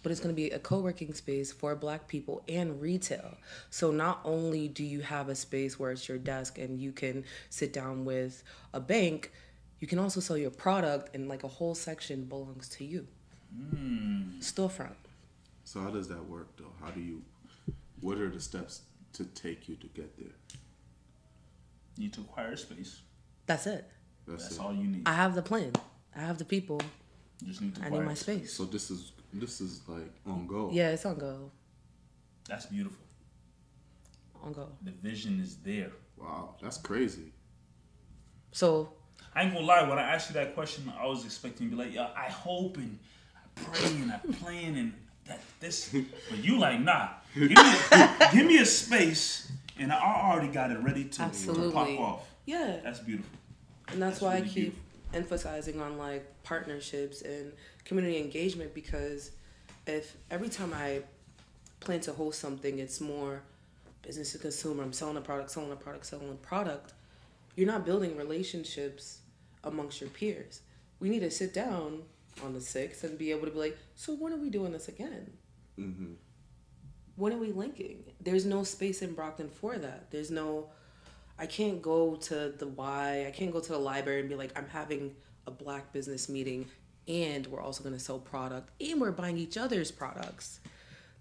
S3: But it's going to be a co-working space for black people and retail. So not only do you have a space where it's your desk and you can sit down with a bank, you can also sell your product and like a whole section belongs to you. Hmm. Storefront.
S1: So how does that work though? How do you? What are the steps to take you to get there?
S2: You need to acquire space.
S3: That's it.
S1: That's,
S2: That's
S1: it.
S2: all you need.
S3: I have the plan. I have the people.
S2: You just need to
S3: I
S2: acquire
S3: need my
S2: a
S3: space.
S1: So this is this is like on go.
S3: Yeah, it's on go.
S2: That's beautiful.
S3: On go.
S2: The vision is there.
S1: Wow, that's crazy.
S3: So
S2: I ain't gonna lie, when I asked you that question, I was expecting to be like, yeah, I hope and I pray and I plan and that this but you like, nah. Give me give me a space and I already got it ready to, to pop off.
S3: Yeah,
S2: That's beautiful.
S3: and that's,
S2: that's
S3: why I keep
S2: beautiful.
S3: emphasizing on like partnerships and community engagement because if every time I plan to host something, it's more business to consumer. I'm selling a product, selling a product, selling a product. You're not building relationships amongst your peers. We need to sit down on the sixth and be able to be like, so when are we doing this again?
S1: Mm-hmm.
S3: when are we linking? There's no space in Brockton for that. There's no, I can't go to the Y, I can't go to the library and be like, I'm having a black business meeting and we're also gonna sell product and we're buying each other's products.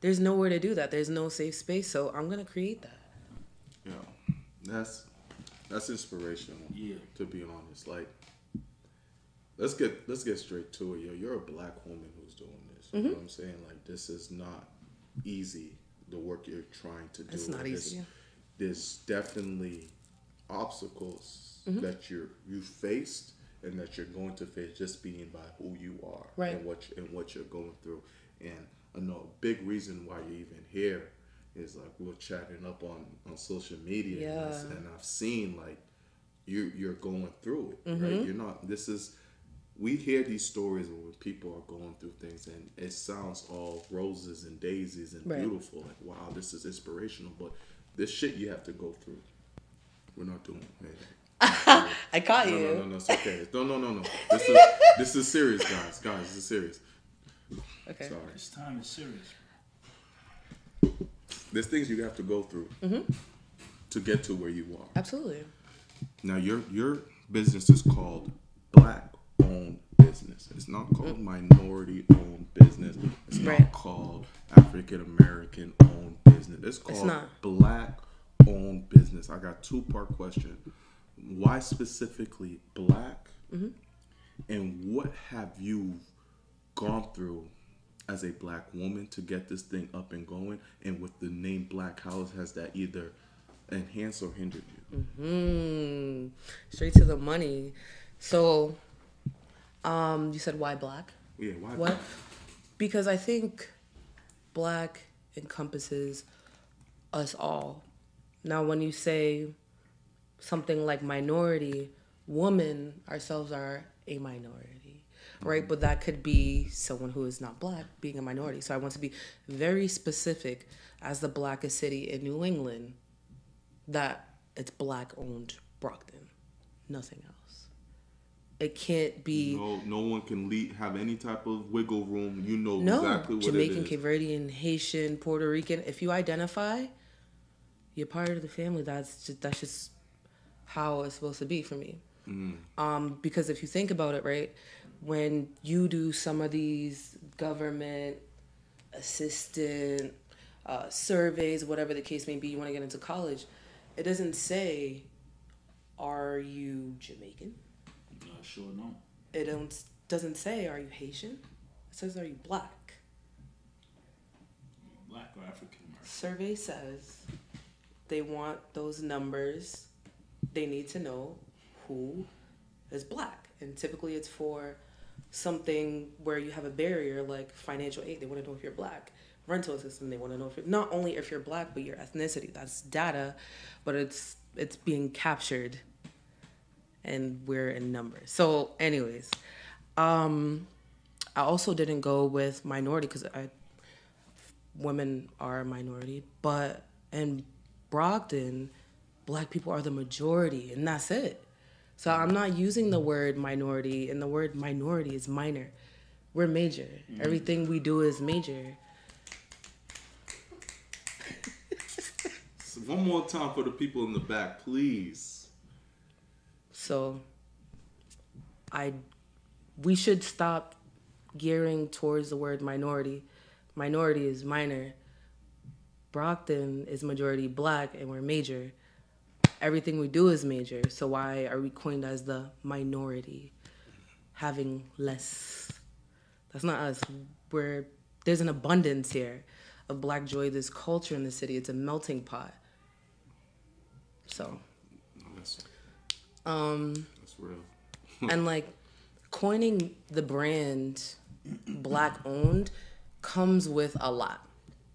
S3: There's nowhere to do that. There's no safe space, so I'm gonna create that.
S1: Yeah, that's that's inspirational.
S2: Yeah.
S1: To be honest, like let's get let's get straight to it. Yo, you're a black woman who's doing this. You know
S3: Mm-hmm.
S1: what I'm saying? Like this is not easy. The work you're trying to do.
S3: It's not easy, yeah.
S1: There's definitely obstacles
S3: Mm-hmm.
S1: that you're you faced and that you're going to face just being by who you are
S3: Right.
S1: and what you, and what you're going through. And I know a big reason why you're even here is like we're chatting up on on social media and,
S3: Yeah.
S1: and I've seen like you you're going through it
S3: Mm-hmm.
S1: right you're not this is we hear these stories where people are going through things and it sounds all roses and daisies and
S3: Right.
S1: beautiful like wow this is inspirational but this shit you have to go through we're not doing anything
S3: I caught
S1: no,
S3: you.
S1: no, no, no, it's okay. No, no, no, no. This is this is serious, guys. Guys, this is serious.
S3: Okay.
S1: Sorry.
S2: This time is serious.
S1: There's things you have to go through
S3: Mm-hmm.
S1: to get to where you are.
S3: Absolutely.
S1: Now your your business is called Black Owned Business. It's not called Minority Owned Business. It's not called African American Owned Business. It's called
S3: not.
S1: Black Owned Business. I got two part question. Why specifically black?
S3: Mm-hmm.
S1: And what have you gone through as a black woman to get this thing up and going? And with the name Black House, has that either enhanced or hindered you?
S3: Mm, straight to the money. So, um, you said why black?
S1: Yeah, why?
S3: What? Because I think black encompasses us all. Now, when you say something like minority, women ourselves are a minority, right? But that could be someone who is not black being a minority. So I want to be very specific as the blackest city in New England that it's black owned Brockton, nothing else. It can't be
S1: No, no one can lead, have any type of wiggle room. You know
S3: no
S1: exactly what
S3: Jamaican,
S1: it is.
S3: Cape Verdean, Haitian, Puerto Rican. If you identify, you're part of the family. That's just that's just how it's supposed to be for me. Um, because if you think about it, right, when you do some of these government assistant uh, surveys, whatever the case may be, you want to get into college, it doesn't say, "Are you Jamaican?"
S2: Uh, sure no.
S3: It don't doesn't say, "Are you Haitian?" It says, "Are you black?"
S2: Black or African American.
S3: survey says they want those numbers. They need to know who is black. And typically it's for something where you have a barrier like financial aid. They want to know if you're black. Rental system, they want to know if you're not only if you're black, but your ethnicity. That's data, but it's it's being captured and we're in numbers. So anyways, um I also didn't go with minority because I women are a minority, but in Brockton, black people are the majority, and that's it. So I'm not using the word minority, and the word minority is minor. We're major. Mm-hmm. Everything we do is major.
S1: So one more time for the people in the back, please.
S3: So I we should stop gearing towards the word minority. Minority is minor. Brockton is majority black and we're major. Everything we do is major. So why are we coined as the minority? Having less. That's not us. We're there's an abundance here of black joy, this culture in the city. It's a melting pot. So
S1: That's,
S3: um
S1: that's real.
S3: and like coining the brand black owned comes with a lot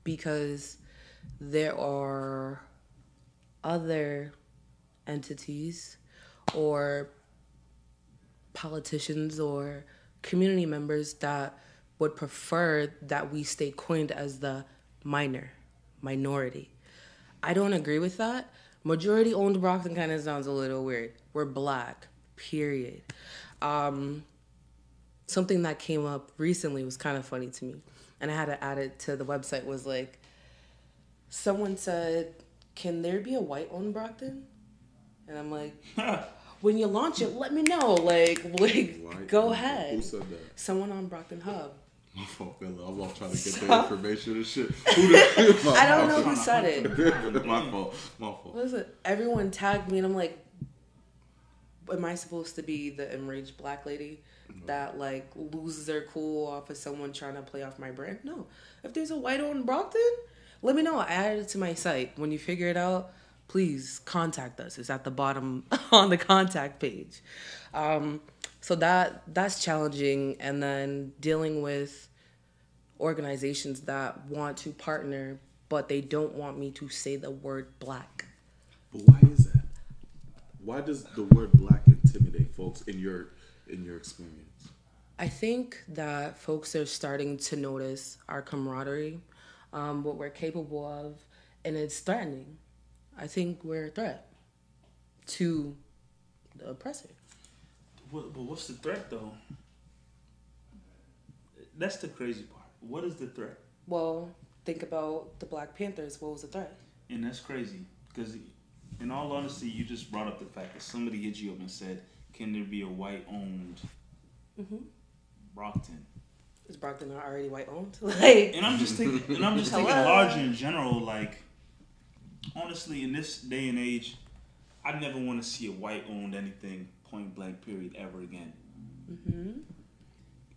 S3: because there are other entities or politicians or community members that would prefer that we stay coined as the minor minority I don't agree with that. Majority owned Brockton kind of sounds a little weird. We're black, period. Um, something that came up recently was kind of funny to me, and I had to add it to the website. Was like, someone said, "Can there be a white owned Brockton?" And I'm like, when you launch it, let me know. Like, like,
S1: Right?
S3: go
S1: Who
S3: ahead.
S1: said that?
S3: Someone on Brockton Hub.
S1: My fault, Bella. I'm all trying to get the information and shit. Who the, my
S3: I don't know
S1: fault.
S3: who said it.
S1: my fault. My fault.
S3: What is it? Everyone tagged me, and I'm like, am I supposed to be the enraged black lady that like loses their cool off of someone trying to play off my brand? No. If there's a white owned Brockton, let me know. I added it to my site. When you figure it out, please contact us. It's at the bottom on the contact page. Um, so that that's challenging, and then dealing with organizations that want to partner, but they don't want me to say the word black.
S1: But why is that? Why does the word black intimidate folks in your in your experience?
S3: I think that folks are starting to notice our camaraderie, um, what we're capable of, and it's threatening. I think we're a threat to the oppressor.
S2: What, but what's the threat though? That's the crazy part. What is the threat?
S3: Well, think about the Black Panthers. What was the threat?
S2: And that's crazy because, in all honesty, you just brought up the fact that somebody hit you up and said, "Can there be a white-owned Brockton?"
S3: Is Brockton not already white owned? Like,
S2: And I'm just thinking, and I'm just thinking larger in general. Like, honestly, in this day and age, I never want to see a white-owned anything point blank. Period. Ever again.
S3: hmm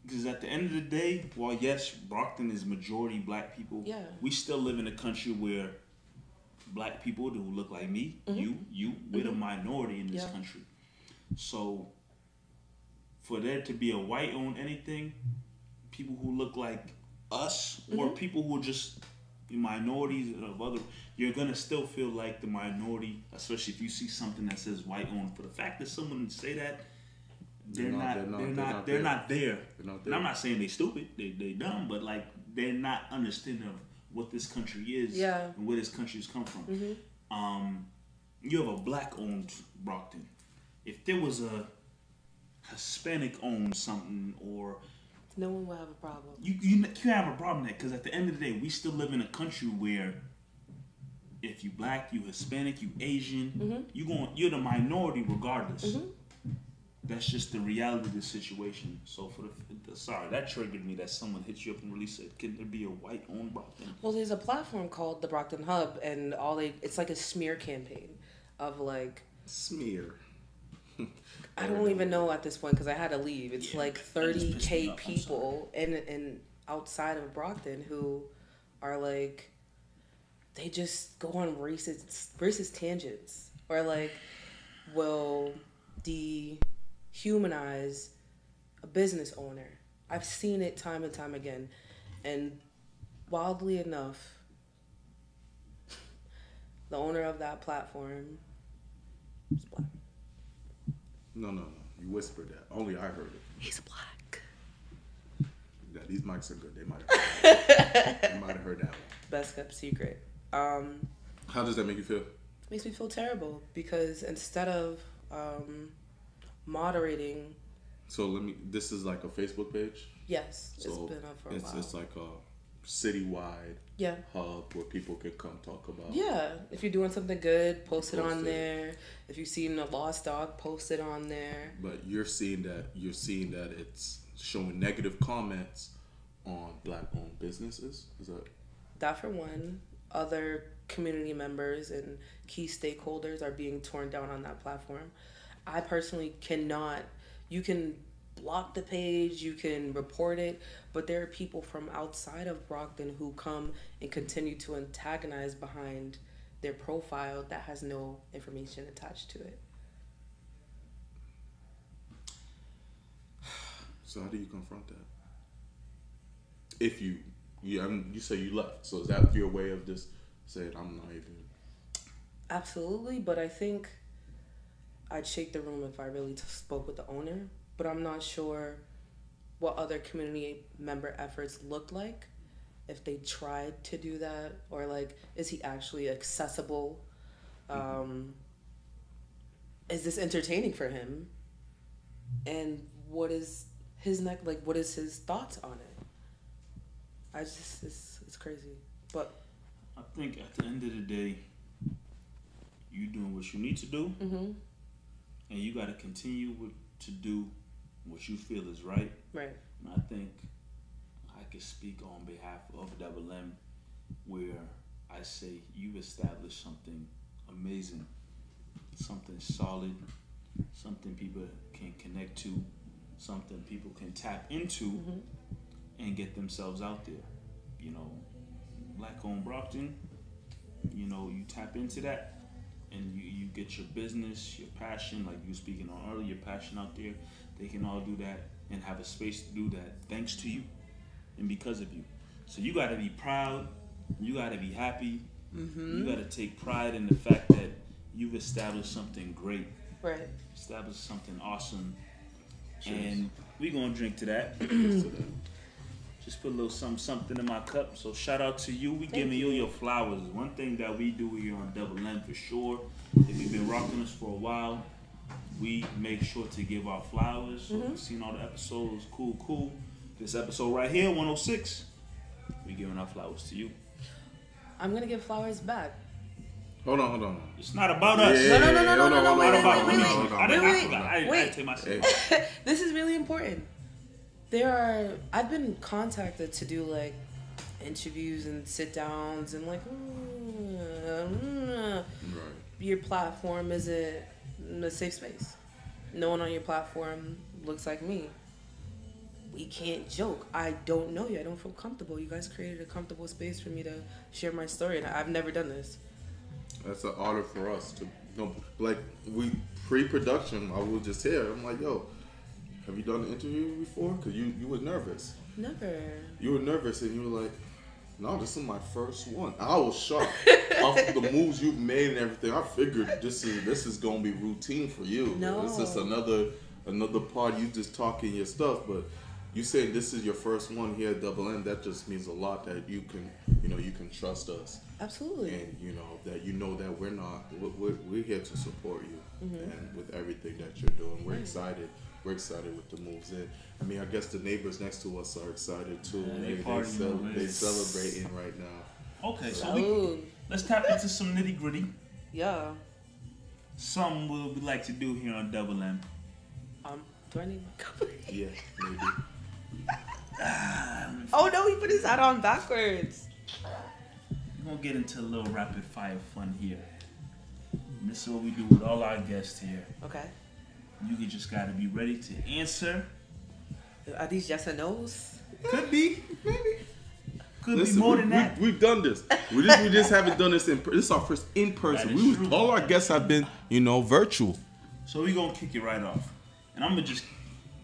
S2: Because at the end of the day, while yes, Brockton is majority black people,
S3: Yeah.
S2: we still live in a country where black people who look like me,
S3: Mhm.
S2: you, you, we're the minority in this
S3: Yeah.
S2: country. So, for there to be a white owned anything, people who look like us or
S3: Mhm.
S2: people who are just minorities of other, you're gonna still feel like the minority, especially if you see something that says white owned. For the fact that someone say that, they're,
S1: They're not-
S2: not,
S1: they're not-
S2: they're
S1: they're
S2: not,
S1: not
S2: they're
S1: there.
S2: not there.
S1: They're not
S2: And. I'm not saying they stupid, they they dumb, but like they're not understanding of what this country is
S3: Yeah.
S2: and where this country's come from.
S3: Mhm.
S2: Um, you have a black owned Brockton. If there was a Hispanic owned something or
S3: No one will have a problem.
S2: you you you have a problem there because at the end of the day, we still live in a country where if you black, you Hispanic, you Asian, mm-hmm. you going you're the minority regardless. Mm-hmm. That's just the reality of the situation. So for the, the sorry, that triggered me that someone hit you up and really said, "Can there be a white owned Brockton?"
S3: Well, there's a platform called the Brockton Hub, and all they it's like a smear campaign of like
S1: Smear.
S3: I don't even know at this point because I had to leave. It's
S2: Yeah,
S3: like
S2: that just pissed me
S3: 30k people in in outside of Brockton who are like they just go on racist racist tangents or like will dehumanize a business owner. I've seen it time and time again, and wildly enough, the owner of that platform is black.
S1: No, no, no. You whispered that. Only I heard it.
S3: He's black.
S1: Yeah, these mics are good. They might have they might have heard that one.
S3: Best kept secret. Um,
S1: How does that make you feel?
S3: makes me feel terrible because instead of um, moderating,
S1: So let me. This is like a Facebook page.
S3: yes, it's
S1: So
S3: been up for a
S1: it's
S3: while.
S1: it's like a citywide
S3: yeah,
S1: hub where people can come talk about.
S3: yeah. If you're doing something good, post it on
S1: it.
S3: there. If you've seen a lost dog, post it on there.
S1: But you're seeing that you're seeing that it's showing negative comments on black-owned businesses. Is that
S3: That for one. Other community members and key stakeholders are being torn down on that platform. I personally cannot. You can block the page, you can report it, but there are people from outside of Brockton who come and continue to antagonize behind their profile that has no information attached to it.
S1: so? How do you confront that? If you you I mean, you say you left, so is that your way of just saying I'm not even?
S3: Absolutely, but I think I'd shake the room if I really t- spoke with the owner. But I'm not sure what other community member efforts looked like if they tried to do that, or like, is he actually accessible? Um, is this entertaining for him? And what is his neck like? What is his thoughts on it? I just it's it's crazy, but
S2: I think at the end of the day, you doing what you need to do,
S3: mm-hmm,
S2: and you got to continue with, to do what you feel is right.
S3: right,
S2: And I think I can speak on behalf of Double M, where I say you've established something amazing, something solid, something people can connect to, something people can tap into,
S3: mm-hmm.
S2: and get themselves out there. You know, Black owned Brockton. You know, you tap into that, and you, you get your business, your passion, like you were speaking on earlier, your passion out there. They can all do that and have a space to do that thanks to you and because of you. So you got to be proud. You got to be happy. Mm-hmm. You got to take pride in the fact that you've established something great,
S3: right.
S2: established something awesome,
S1: Cheers.
S2: and we gonna drink to that.
S1: Yes to that.
S2: Just put a little something, something in my cup. So shout out to you. We
S3: Thank
S2: giving you
S3: you.
S2: your flowers. One thing that we do here on Double M for sure. If you've been rocking us for a while, we make sure to give our flowers. So
S3: Mm-hmm.
S2: you've seen all the episodes. Cool, cool. This episode right here, 106. We giving our flowers to you.
S3: I'm gonna give flowers back.
S1: Hold on, hold on.
S2: It's not about us.
S1: Yeah,
S3: No, no, no, no,
S1: hold
S3: no,
S1: on,
S3: no,
S1: hold
S3: wait,
S1: on,
S3: wait,
S1: hold
S3: wait,
S1: on,
S3: wait,
S1: hold
S3: wait.
S1: on, hold on.
S2: I, didn't-
S3: Wait,
S2: I
S3: wait,
S2: forgot. I, I
S3: wait.
S2: take myself.
S1: Hey,
S3: this is really important. There are I've been contacted to do like interviews and sit downs and like mm, mm,
S1: right.
S3: your platform isn't a safe space. No one on your platform looks like me. We can't joke. I don't know you. I don't feel comfortable. You guys created a comfortable space for me to share my story, and I've never done this.
S1: That's an honor for us to, you know, like we pre-production. I was just here. I'm like, yo, have you done an interview before? Cause you you was nervous.
S3: Never.
S1: You were nervous, and you were like, no, this is my first one. I was shocked off the moves you've made and everything. I figured this is this is gonna be routine for you.
S3: No.
S1: It's just another another part. You just talking your stuff, but you say this is your first one here at Double M. That just means a lot that you can, you know, you can trust us,
S3: Absolutely.
S1: and you know that you know that we're not, we're, we're, we're here to support you, mm-hmm. and with everything that you're doing, we're excited. We're excited with the moves in. I mean, I guess the neighbors next to us are excited too.
S2: Yeah, they
S1: they,
S2: partying
S1: cel- they
S2: there.
S1: celebrating right now.
S2: Okay, so we, let's tap into some nitty gritty.
S3: Yeah.
S2: Some we'll we like to do here on Double M.
S3: Um, do I need my company?
S1: Yeah, maybe.
S3: Oh no, he put his hat on backwards.
S2: We're gonna get into a little rapid fire fun here. And this is what we do with all our guests here.
S3: Okay.
S2: You just gotta be ready to answer.
S3: Are these yes or no's?
S2: Could be, maybe. Could
S1: Listen,
S2: be more
S1: we,
S2: than
S1: we,
S2: that.
S1: We've done this. We just, we just haven't done this in. This is our first in person. We
S2: true.
S1: all our guests have been, you know, virtual.
S2: So we gonna kick it right off. And I'm gonna just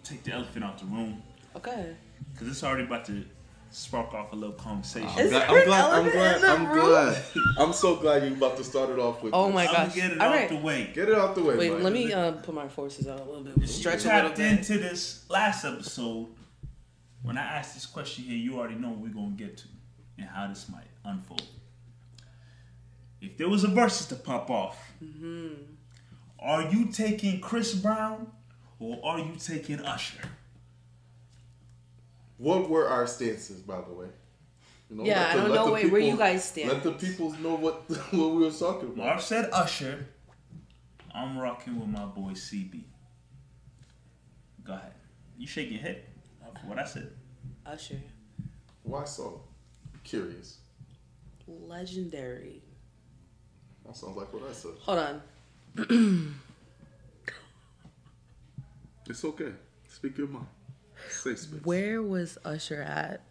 S2: take the elephant out the room.
S3: Okay.
S2: Cause it's already about to spark off a little conversation.
S3: Is
S1: glad- I'm glad. I'm glad. I'm
S3: room?
S1: glad. I'm so glad you about to start it off with.
S3: Oh
S1: this.
S3: my
S2: I'm
S3: gosh.
S2: gonna get it
S3: All
S2: out
S3: right.
S2: the way.
S1: Get it out the way.
S3: Wait,
S1: Mike.
S3: let me uh, put my forces out a little bit. Stretch a little
S2: tapped
S3: bit.
S2: into this last episode. When I asked this question here, you already know what we're gonna get to and how this might unfold. If there was a versus to pop off,
S3: Mm-hmm.
S2: are you taking Chris Brown or are you taking Usher?
S1: What were our stances, by the way? You know,
S3: Yeah,
S1: let
S3: I
S1: the-
S3: don't know
S1: the
S3: wait, where you guys stand.
S1: Let the people know what what we were talking about.
S2: Marv said Usher. I'm rocking with my boy CB. Go ahead. You shake your head. What I said.
S3: Usher.
S1: Why so? Curious.
S3: Legendary.
S1: That sounds like what I said.
S3: Hold on.
S1: It's okay. Speak your mind. Say space.
S3: Where was Usher at?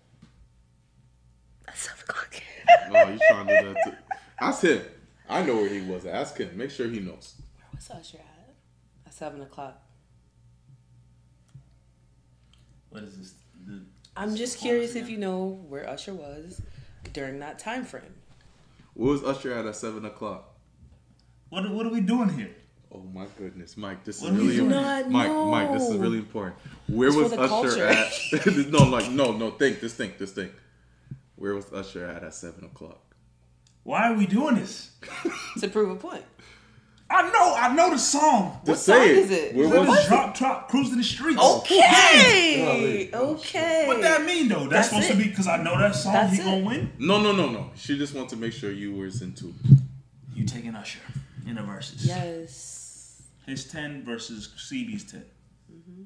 S3: At 7 o'clock.
S1: No, you trying to do that too. Ask him. I know where he was. Ask him. Make sure he knows.
S3: Where was Usher at? At 7 o'clock.
S2: What is this? The,
S3: I'm just curious if you know where Usher was during that time frame.
S1: Where was Usher at at seven o'clock?
S2: what, what are we doing here?
S1: Oh my goodness, Mike! This is really important.
S3: not
S1: Mike. Mike, this is really important. Where
S3: It's
S1: was
S3: for the
S1: Usher
S3: culture.
S1: at? no, like no, no. Think, just think, just think. Where was Usher at at seven o'clock?
S2: Why are we doing this?
S3: To prove a point.
S2: I know, I know the song.
S1: Just
S3: song
S1: say
S3: is it?
S1: Where
S2: Let
S1: was
S2: us drop, drop, cruising the streets.
S3: Okay.
S1: Golly.
S3: Okay.
S2: What that mean though? That's,
S3: That's
S2: supposed
S3: it.
S2: to be because I know that song.
S3: That's
S2: he gonna win.
S1: No, no, no, no. She just wants to make sure you were in tune.
S2: You taking Usher in the verses?
S3: Yes.
S2: His ten versus CB's ten. Mm-hmm.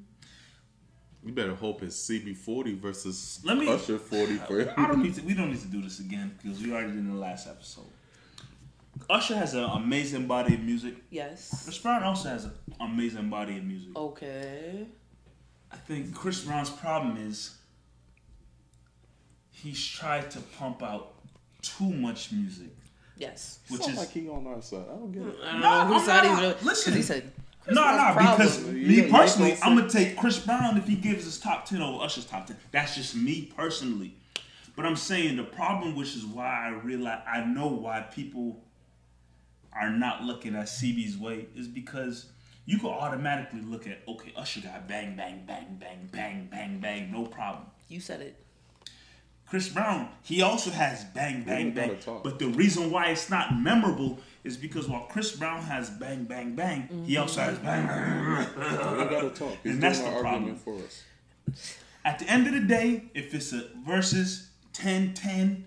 S1: You better hope it's CB40 versus
S2: Let me-
S1: Usher 40 for
S2: I don't need to. We don't need to do this again because we already did in the last episode. Usher has an amazing body of music.
S3: Yes.
S2: Chris Brown also has an amazing body of music.
S3: Okay.
S2: I think Chris Brown's problem is he's tried to pump out too much music,
S3: Yes.
S2: which
S1: Sounds
S2: is
S1: like he on our side. I don't get it.
S3: I don't
S2: No,
S3: know whose
S2: I'm
S3: side
S2: not-
S3: he's really.
S2: listen.
S3: Because he said. Chris
S2: no,
S3: Brown's
S2: no, because
S3: problem.
S1: You
S2: me personally,
S1: got
S2: I'm gonna take Chris Brown if he gives his top ten over Usher's top ten. That's just me personally. But I'm saying the problem, which is why I realize I know why people are not looking at CB's way, is because you can automatically look at okay, Usher got bang, bang, bang, bang, bang, bang, bang, no problem.
S3: You said it.
S2: Chris Brown, he also has bang, bang, bang. But the reason why it's not memorable is because while Chris Brown has bang, bang, bang, he also has bang, bang, bang.
S1: We gotta talk. He's
S2: And that's the problem.
S1: for us.
S2: At the end of the day, if it's a versus 10 10,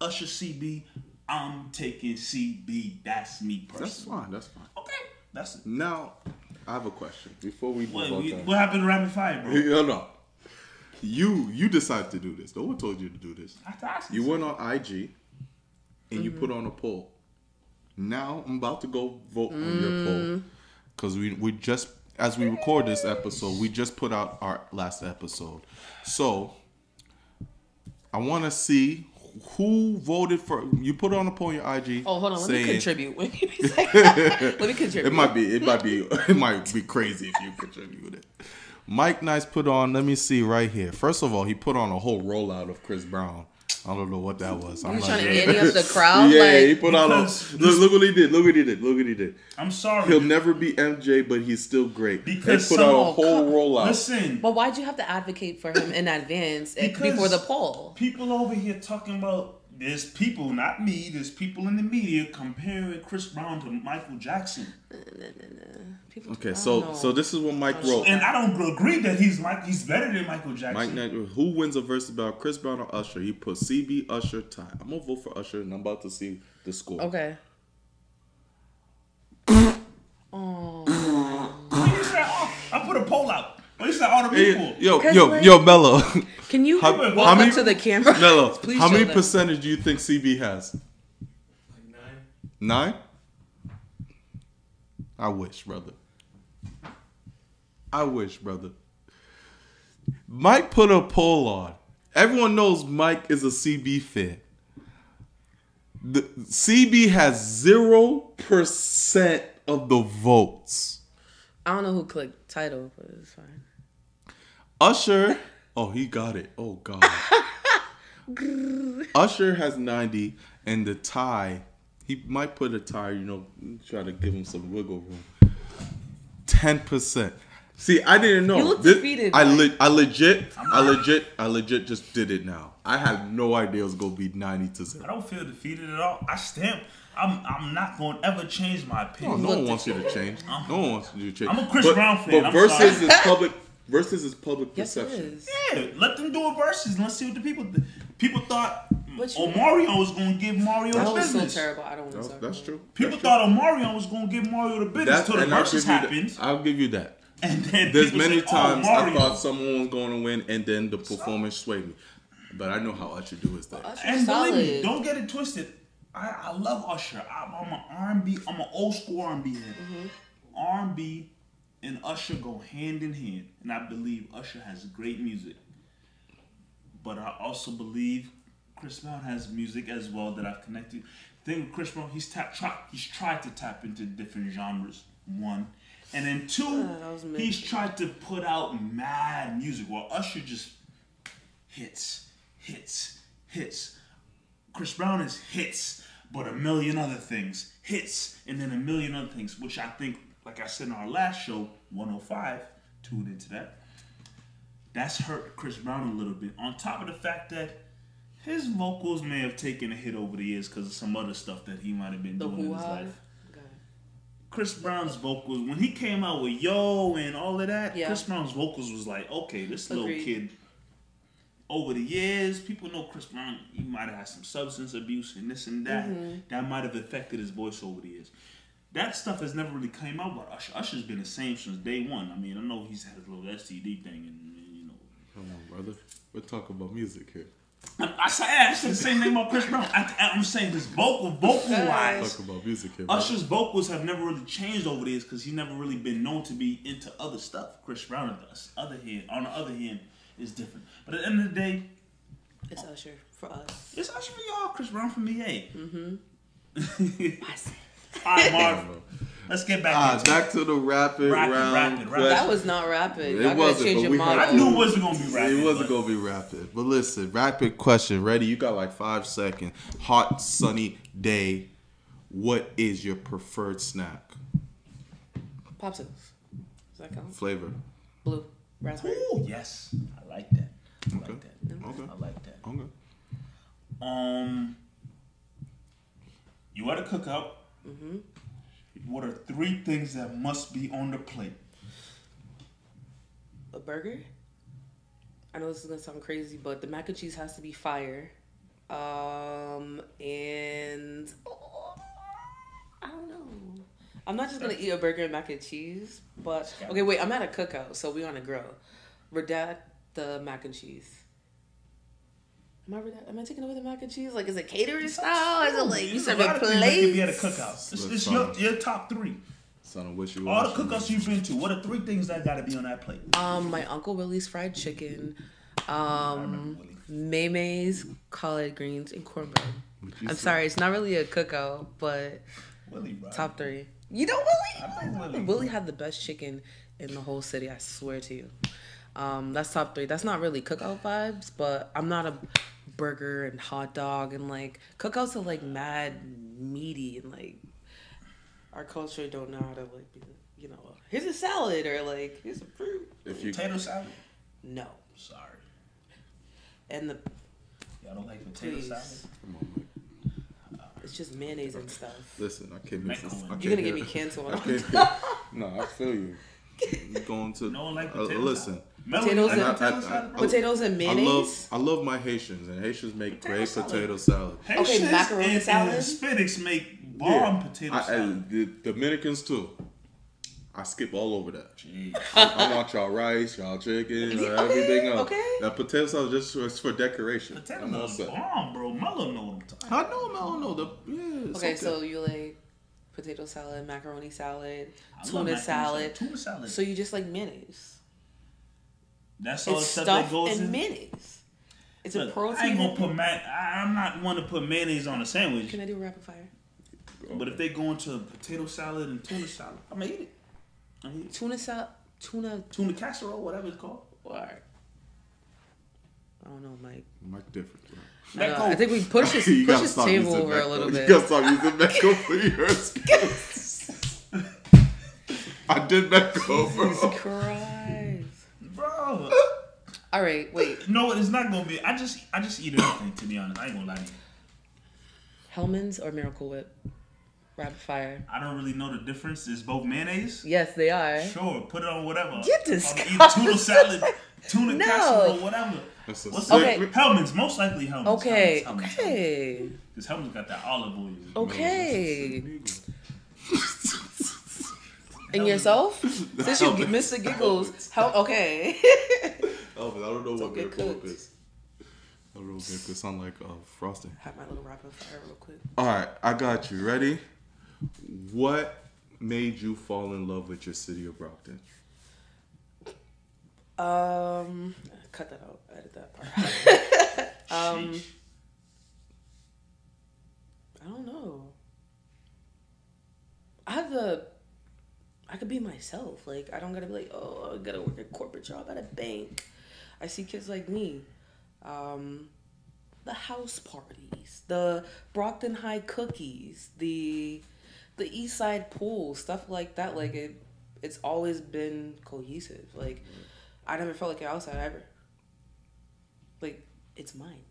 S2: Usher CB, I'm taking CB. That's me personally.
S1: That's fine. That's fine.
S2: Okay, that's it.
S1: Now, I have a question before we move
S2: Wait,
S1: on.
S2: we, what happened to Rapid Fire, bro?
S1: No, no. You you decided to do this. No one told you to do this.
S2: I thought I said
S1: You went on IG and you put mm-hmm. on a poll. Now I'm about to go vote on your poll mm. because we we just as we record this episode, we just put out our last episode. So I want to see who voted for. You put on a poll on your IG.
S3: Oh, hold on. Let me contribute. Let me let me contribute.
S1: It might be. It might be. It might be crazy if you contribute it. Mike Nice put on. Let me see right here. First of all, he put on a whole rollout of Chris Brown. I don't know what that was. I'm
S3: You
S1: not
S3: trying to
S1: sure.
S3: up the crowd?
S1: yeah,
S3: like,
S1: he put out a look, look what he did. Look what he did. Look what he did.
S2: I'm sorry.
S1: He'll never be MJ, but he's still great.
S2: Because
S1: they put out a
S2: some-
S1: whole rollout.
S2: Listen,
S3: But why'd you have to advocate for him in advance eh, before the poll?
S2: people over here talking about there's people, not me, there's people in the media comparing Chris Brown to Michael Jackson.
S3: People, I
S1: Okay,
S3: don't
S1: so
S3: know.
S1: so this is what Mike wrote.
S2: And I don't agree that he's Mike he's better than Michael Jackson.
S1: Mike Knight, who wins a verse about Chris Brown or Usher? He put CB Usher tie. I'm gonna vote for Usher, and I'm about to see the score.
S3: okay. Oh.
S2: When you said, oh, I put a poll out. When you said all the
S1: Hey,
S2: people.
S1: yo,
S3: 'Cause,
S1: yo,
S3: like-
S1: yo, Mello,
S3: Can you
S1: How-
S3: walk
S1: how many-
S3: up to the camera?
S1: Mello,
S3: Please
S1: how many
S3: them.
S1: percentage do you think CB has?
S4: Like nine.
S1: Nine. I wish, brother. I wish, brother. Mike put a poll on. Everyone knows Mike is a CB fan. The CB has zero percent of the votes.
S3: I don't know who clicked title, but it's fine.
S1: Usher, oh, he got it. Oh God. Usher has ninety, and the tie, he might put a tie. You know, try to give him some wiggle room. Ten percent. See, I didn't know.
S3: You look
S1: This-
S3: defeated,
S1: I,
S3: Mike.
S1: le- I legit, I legit, I legit just did it now. I had no idea it was gonna be ninety to zero.
S2: I don't feel defeated at all. I stamp. I'm I'm not going to ever change my opinion.
S1: no one wants you to change. No one wants you to change.
S2: I'm a Chris
S1: but,
S2: Brown fan,
S1: But
S2: I'm
S1: versus
S2: sorry.
S1: is public. Versus is public
S3: Yes,
S1: perception.
S3: is.
S2: Yeah, let them do a versus. Let's see what the people. Th- people thought
S3: But you-
S2: Omarion was going to give Mario
S3: That
S2: the
S3: was so
S2: business.
S3: terrible. I don't want
S1: That's,
S3: to.
S1: that's true.
S2: People thought Omarion was going to give Mario the business until the
S1: I'll
S2: versus
S1: give you
S2: happened.
S1: that. I'll give you that.
S2: And then
S1: There's many
S2: said,
S1: times
S2: oh,
S1: I thought someone was going to win, and then the performance swayed me. But I know how Usher do his thing.
S3: Usher's
S2: And believe me, don't get it twisted. I, I love Usher. I'm, I'm an R&B. I'm an old school R&B head.
S3: Mm-hmm.
S2: R&B and Usher go hand in hand, and I believe Usher has great music. But I also believe Chris Brown has music as well that I've connected. The thing with Chris Brown, he's tap, try, he's tried to tap into different genres. One, and then two,
S3: Uh, that was mid.
S2: he's tried to put out mad music. While Usher just hits, hits, hits. Chris Brown is hits, but a million other things. Hits, and then a million other things, which I think, like I said in our last show, 105, tune into that. That's hurt Chris Brown a little bit. On top of the fact that his vocals may have taken a hit over the years because of some other stuff that he might have been
S3: The
S2: doing in his life. Chris Brown's vocals, when he came out with Yo and all of that,
S3: Yeah.
S2: Chris Brown's vocals was like, okay, this little kid. Over the years, people know Chris Brown. He might have had some substance abuse and this and that.
S3: Mm-hmm.
S2: That might have affected his voice over the years. That stuff has never really came out, but Usher, Usher's been the same since day one. I mean, I know he's had his little STD thing, and you know,
S1: Come on, brother. We're talking about music here.
S2: I, I said I said the same thing about Chris Brown. I, I'm saying his vocal, vocal wise,
S1: Talk about music here.
S2: Usher's vocals have never really changed over the years because he's never really been known to be into other stuff. Chris Brown on the other hand, on the other hand, is different. But at the end of the day,
S3: It's Usher for us.
S2: it's Usher for y'all, Chris Brown for me. Hey,
S3: Mm-hmm.
S2: all right, Marv. Let's get back
S1: Ah,
S2: into it.
S1: back to the rapid,
S2: Rapid,
S1: round
S2: rapid, rapid.
S3: That was not rapid.
S1: It
S3: Y'all gotta
S1: wasn't,
S3: change
S1: but
S3: your
S1: we
S3: mind.
S1: had
S2: I knew it wasn't gonna be rapid.
S1: it wasn't
S2: but-
S1: gonna be rapid. But listen, rapid question. Ready? You got like five seconds. Hot, sunny day. What is your preferred snack?
S3: Popsicles. Does that count?
S1: Flavor.
S3: Blue. Raspberry.
S2: Ooh, yes, I like that. I
S1: Okay.
S2: like that.
S1: Okay.
S2: I like that.
S1: Okay.
S2: Um, you at a cookout.
S3: Mm-hmm.
S2: What are three things that must be on the plate?
S3: A burger. I know this is gonna sound crazy, but the mac and cheese has to be fire. Um, and oh, I don't know. I'm not just gonna eat a burger and mac and cheese, but okay, wait. I'm at a cookout, so we on a grill. Redact the mac and cheese. Am I am I taking away the mac and cheese? Like, is it catering style? Is it like you
S2: There's
S3: serve
S2: a lot
S3: a
S2: of things that can be at a
S3: plate?
S2: cookout. It's, it's your, your top three.
S1: Son of wish you
S2: All the cookouts you've been to, what are three things that got to be on that plate?
S3: Um, my Uncle Willie's fried chicken, um,
S2: remember
S3: May May's collard greens, and cornbread. I'm
S1: say?
S3: sorry, it's not really a cookout, but
S2: Willie, bro.
S3: top three. You know
S2: I know
S3: Willie?
S2: Willie.
S3: Willie had the best chicken in the whole city. I swear to you. Um, that's top three. That's not really cookout vibes, but I'm not a burger and hot dog and like cookouts are like mad meaty and like our culture don't know how to like be, you know here's a salad or like here's a fruit.
S1: If you
S2: Potato salad.
S3: No,
S2: Sorry,
S3: and the
S2: y'all don't like potato
S3: Please.
S2: salad.
S1: come on, Mike.
S3: it's just mayonnaise and stuff.
S1: listen, I can't
S2: Mike
S1: miss this. I can't
S3: You're gonna get me canceled.
S1: I can't no, I feel you. You going to
S2: No one like
S1: uh,
S2: potato
S1: listen.
S2: salad. Melanie
S3: Potatoes
S2: like
S3: and-
S2: potato
S1: I- I-
S2: salad, bro?
S3: Potatoes and
S1: I
S3: mayonnaise.
S1: love I love my Haitians and Haitians make
S2: Potato
S1: great
S2: salad.
S1: potato salad.
S2: Haitians
S3: macaroni
S2: and,
S3: salad?
S2: And Hispanics make bomb potato
S1: I, I,
S2: salad.
S1: the Dominicans too. I skip all over that.
S2: Jeez.
S1: I want y'all rice, y'all chicken,
S3: Okay,
S1: everything else.
S3: okay.
S1: That potato salad just for, it's for decoration.
S2: Potato
S1: I'm all
S2: salad
S1: set.
S2: bomb, bro. Mello know what I'm talking
S1: I know, man. I know the yeah. it's
S3: Okay, so you like potato salad, macaroni salad, tuna
S2: macaroni
S3: salad.
S2: Tuna salad.
S3: So you just like mayonnaise.
S2: That's all the
S3: It's
S2: stuff that goes in.
S3: mayonnaise. It's
S2: Look,
S3: a protein.
S2: I ain't gonna put ma- I- I'm not one to put mayonnaise on a sandwich.
S3: Can I do a rapid fire?
S2: But if they go into potato salad and tuna salad, I'm gonna eat it. I eat it.
S3: Tuna salad, tuna.
S2: Tuna casserole, whatever it's called.
S3: What? I don't know, Mike.
S1: Mike different. Bro.
S3: I, know, I think we push this,
S1: You
S3: push
S1: gotta
S3: this
S1: stop
S3: table
S1: using
S3: over a
S1: Mecco.
S3: little
S1: You gotta stop using Mecco for yours. I did Mecco,
S3: Jesus
S1: bro.
S3: Christ.
S2: Bro.
S3: All right, wait.
S2: no, it's not gonna be. I just, I just eat anything. To be honest, I ain't gonna lie to you.
S3: Hellmann's or Miracle Whip? Rapid fire.
S2: I don't really know the difference. It's both mayonnaise.
S3: Yes, they are.
S2: Sure, put it on whatever.
S3: Get
S2: I'll
S3: disgusting.
S2: eat tuna salad, tuna
S3: No.
S2: casserole, whatever.
S1: That's
S2: What's
S1: sick-
S3: Okay.
S2: that? Hellmann's, most likely Hellmann's.
S3: Okay,
S2: Hellmann's, Hellmann's,
S3: okay,
S2: Because Hellmann's got that olive oil.
S3: okay. And yourself? Since you
S1: Hellmann's.
S3: missed the giggles, how? Okay.
S1: Elvis, I don't know what Whip
S3: cooked.
S1: is. I don't know what Miracle sound like uh, frosting.
S3: Have my little rapid fire real quick.
S1: All right, I got you. Ready? What made you fall in love with your city of Brockton?
S3: Um, cut that out. Edit that part. um,
S2: Sheesh.
S3: I don't know. I have the. I could be myself. Like I don't gotta be like, oh, I gotta work a corporate job at a bank. I see kids like me. Um, the house parties, the Brockton High cookies, the the East Side pool, stuff like that. Like it, it's always been cohesive. Like I never felt like an outside ever. Like it's mine,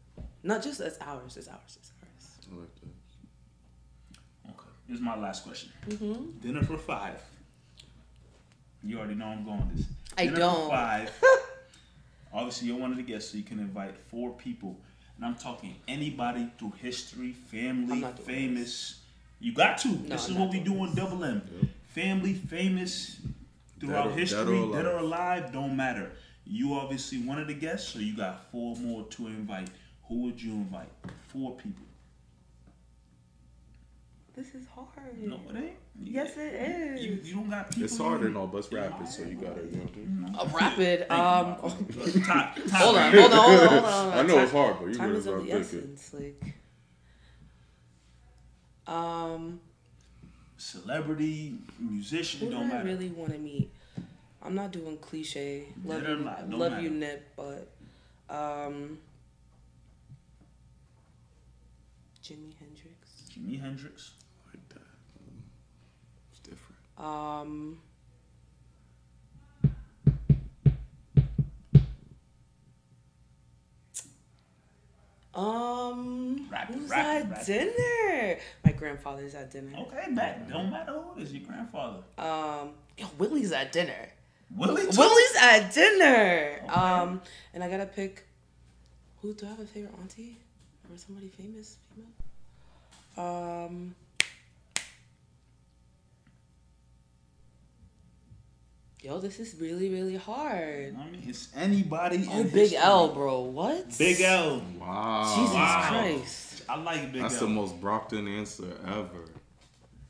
S3: not just it's ours. It's ours. It's ours.
S1: I like that.
S2: Okay, here's my last question.
S3: Mm-hmm.
S2: Dinner for five. You already know I'm going with this.
S3: I
S2: Dinner
S3: don't.
S2: For five. Obviously, you're one of the guests, so you can invite four people. And I'm talking anybody through history, family,
S3: I'm not doing
S2: famous. You got to. this is
S3: I'm
S2: what we do
S3: doing
S2: on Double M. Family, famous, throughout
S1: Dead or-
S2: history,
S1: dead or
S2: dead or alive, don't matter. You obviously one of the guests, so you got four more to invite. Who would you invite? Four people.
S3: This is hard.
S2: No, it ain't.
S3: Yes, it is.
S2: You, you don't got people.
S1: It's hard and all, but it's rapid, so you gotta. You know,
S3: A rapid. Um,
S2: Top, top
S3: hold on, hold on, hold on, hold on.
S1: I know it's hard, but you
S3: Time
S1: really
S3: is of
S1: gotta
S3: the
S1: think it.
S3: essence. Like, um,
S2: Celebrity, musician,
S3: who do
S2: don't
S3: I
S2: matter.
S3: really want to meet? I'm not doing cliche. Love
S2: Dead
S3: you,
S2: alive, don't
S3: love you,
S2: matter.
S3: Nip, but um, Jimi Hendrix.
S2: Jimi Hendrix.
S1: like that. Um, It's different.
S3: Um. Um,
S2: Rapid,
S3: who's
S2: rapid,
S3: at dinner? My grandfather's at dinner.
S2: Okay, back. Don't matter who it is. Your grandfather.
S3: Um, yo, Willie's at dinner.
S2: Willie. too?
S3: Willie's at dinner.
S2: Okay.
S3: Um, and I gotta pick. Who do I have a favorite auntie or somebody famous female? Um. Yo, this is really really hard.
S2: I mean, it's anybody.
S3: Oh,
S2: in
S3: Big
S2: history.
S3: L, bro. What?
S2: Big L.
S1: Wow.
S3: Jesus
S2: Wow.
S3: Christ.
S2: I like Big L.
S1: That's
S2: L.
S1: the most Brockton answer ever.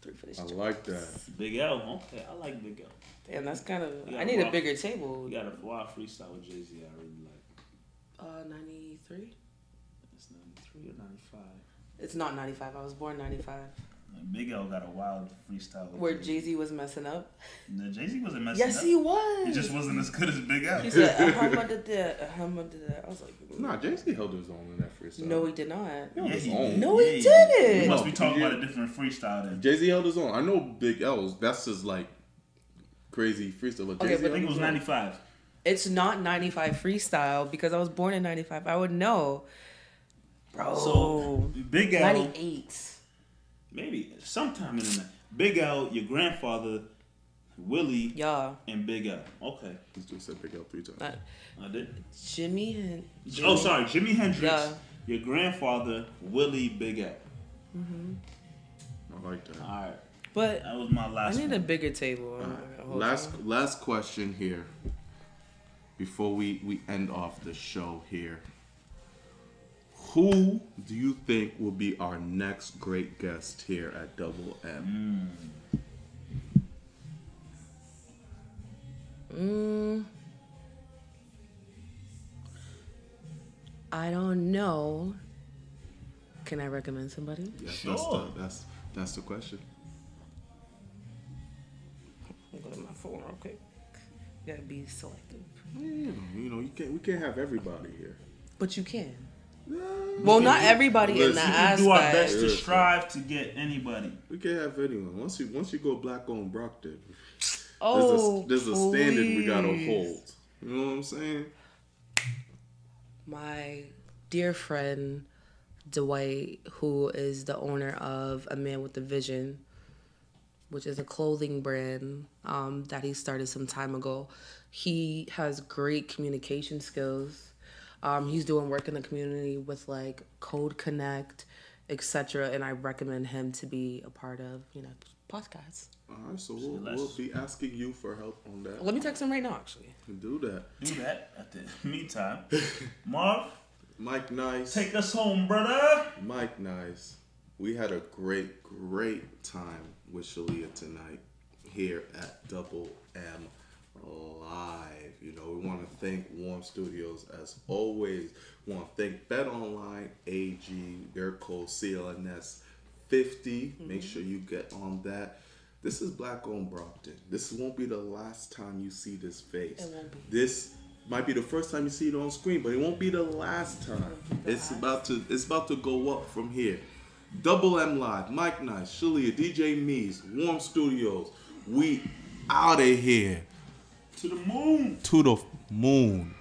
S3: Three for this.
S1: I like that.
S2: Big L. Okay, I like Big L.
S3: Damn, that's kind of. I need a
S2: rough.
S3: bigger table.
S2: We got a wild freestyle with Jay Z. I really like.
S3: Uh, ninety three.
S2: It's 93 or 95.
S3: It's not ninety five. I was born ninety five.
S2: And Big L got a wild freestyle.
S3: Where
S2: Jay-Z.
S3: Was messing up.
S2: No, Jay Z wasn't messing
S3: Yes,
S2: up.
S3: Yes, he was.
S2: He just wasn't as good as Big L.
S3: He said, "Uh-huh, but did that, but did that." I was like,
S1: Nah, Jay Z held his own in that freestyle.
S3: No, he did not.
S2: Yeah,
S1: his
S2: he
S1: own.
S2: did.
S3: No,
S2: Yeah,
S3: he
S2: did.
S3: didn't.
S2: You must be talking
S1: he
S2: about a different freestyle then.
S1: Jay Z held his own. I know Big L's. That's his like crazy freestyle. But
S3: Okay,
S1: Jay-Z
S3: but
S2: I think it was
S1: held his own.
S2: 95.
S3: It's not 95 freestyle because I was born in 95. I would know. Bro.
S2: So Big L,
S3: 98.
S2: Maybe sometime in the night. Big L, your grandfather, Willie,
S3: Yeah.
S2: and Big L. Okay,
S1: He's just said Big L three times.
S3: Uh,
S2: I did.
S3: Jimmy and.
S2: Oh, sorry, Jimi Hendrix.
S3: Yeah.
S2: Your grandfather, Willie, Big L.
S1: I like that.
S2: All right,
S3: But
S2: that was my last.
S3: I need
S2: one.
S3: a bigger table. Hold
S1: Last
S3: on.
S1: last question here. Before we we end off the show here. Who do you think will be our next great guest here at Double M?
S3: Mm, I don't know. Can I recommend somebody?
S1: Yes,
S2: Sure.
S1: that's the that's that's the question.
S3: I'll go to my phone real quick. Gotta be selective.
S1: Yeah, you know, you know, you can't we can't have everybody here.
S3: But you can.
S1: Yeah,
S3: Well,
S1: we
S3: not
S1: can-
S3: everybody in
S1: listen,
S3: that
S2: We do our
S3: aspect.
S2: best to strive to get anybody.
S1: We can't have anyone. Once you once you go black owned Brockton,
S3: Oh,
S1: there's a, there's a standard we gotta hold. You know what I'm saying?
S3: my dear friend Dwight, who is the owner of A Man with a Vision, which is a clothing brand um, that he started some time ago. He has great communication skills. Um, he's doing work in the community with like Code Connect, etc. And I recommend him to be a part of you know podcasts.
S1: All right, so we'll, we'll be asking you for help on that.
S3: Let me text him right now, actually.
S1: Do that.
S2: Do that at the meantime. Marv,
S1: Mike Nice.
S2: take us home, brother.
S1: Mike Nice. We had a great, great time with Shalia tonight here at Double M Live. You know, we want to thank Warm Studios as always. We want to thank Bet Online AG, their code CLNS 50. Make sure you get on that. This is Black Owned Brockton. This won't be the last time you see this face.
S3: It won't be.
S1: This might be the first time you see it on screen, but it won't be the last time. It's about to it's about to go up from here. Double M Live, Mike Nice, Shalia, DJ Mees, Warm Studios. We out of here
S2: To the moon.
S1: to the moon.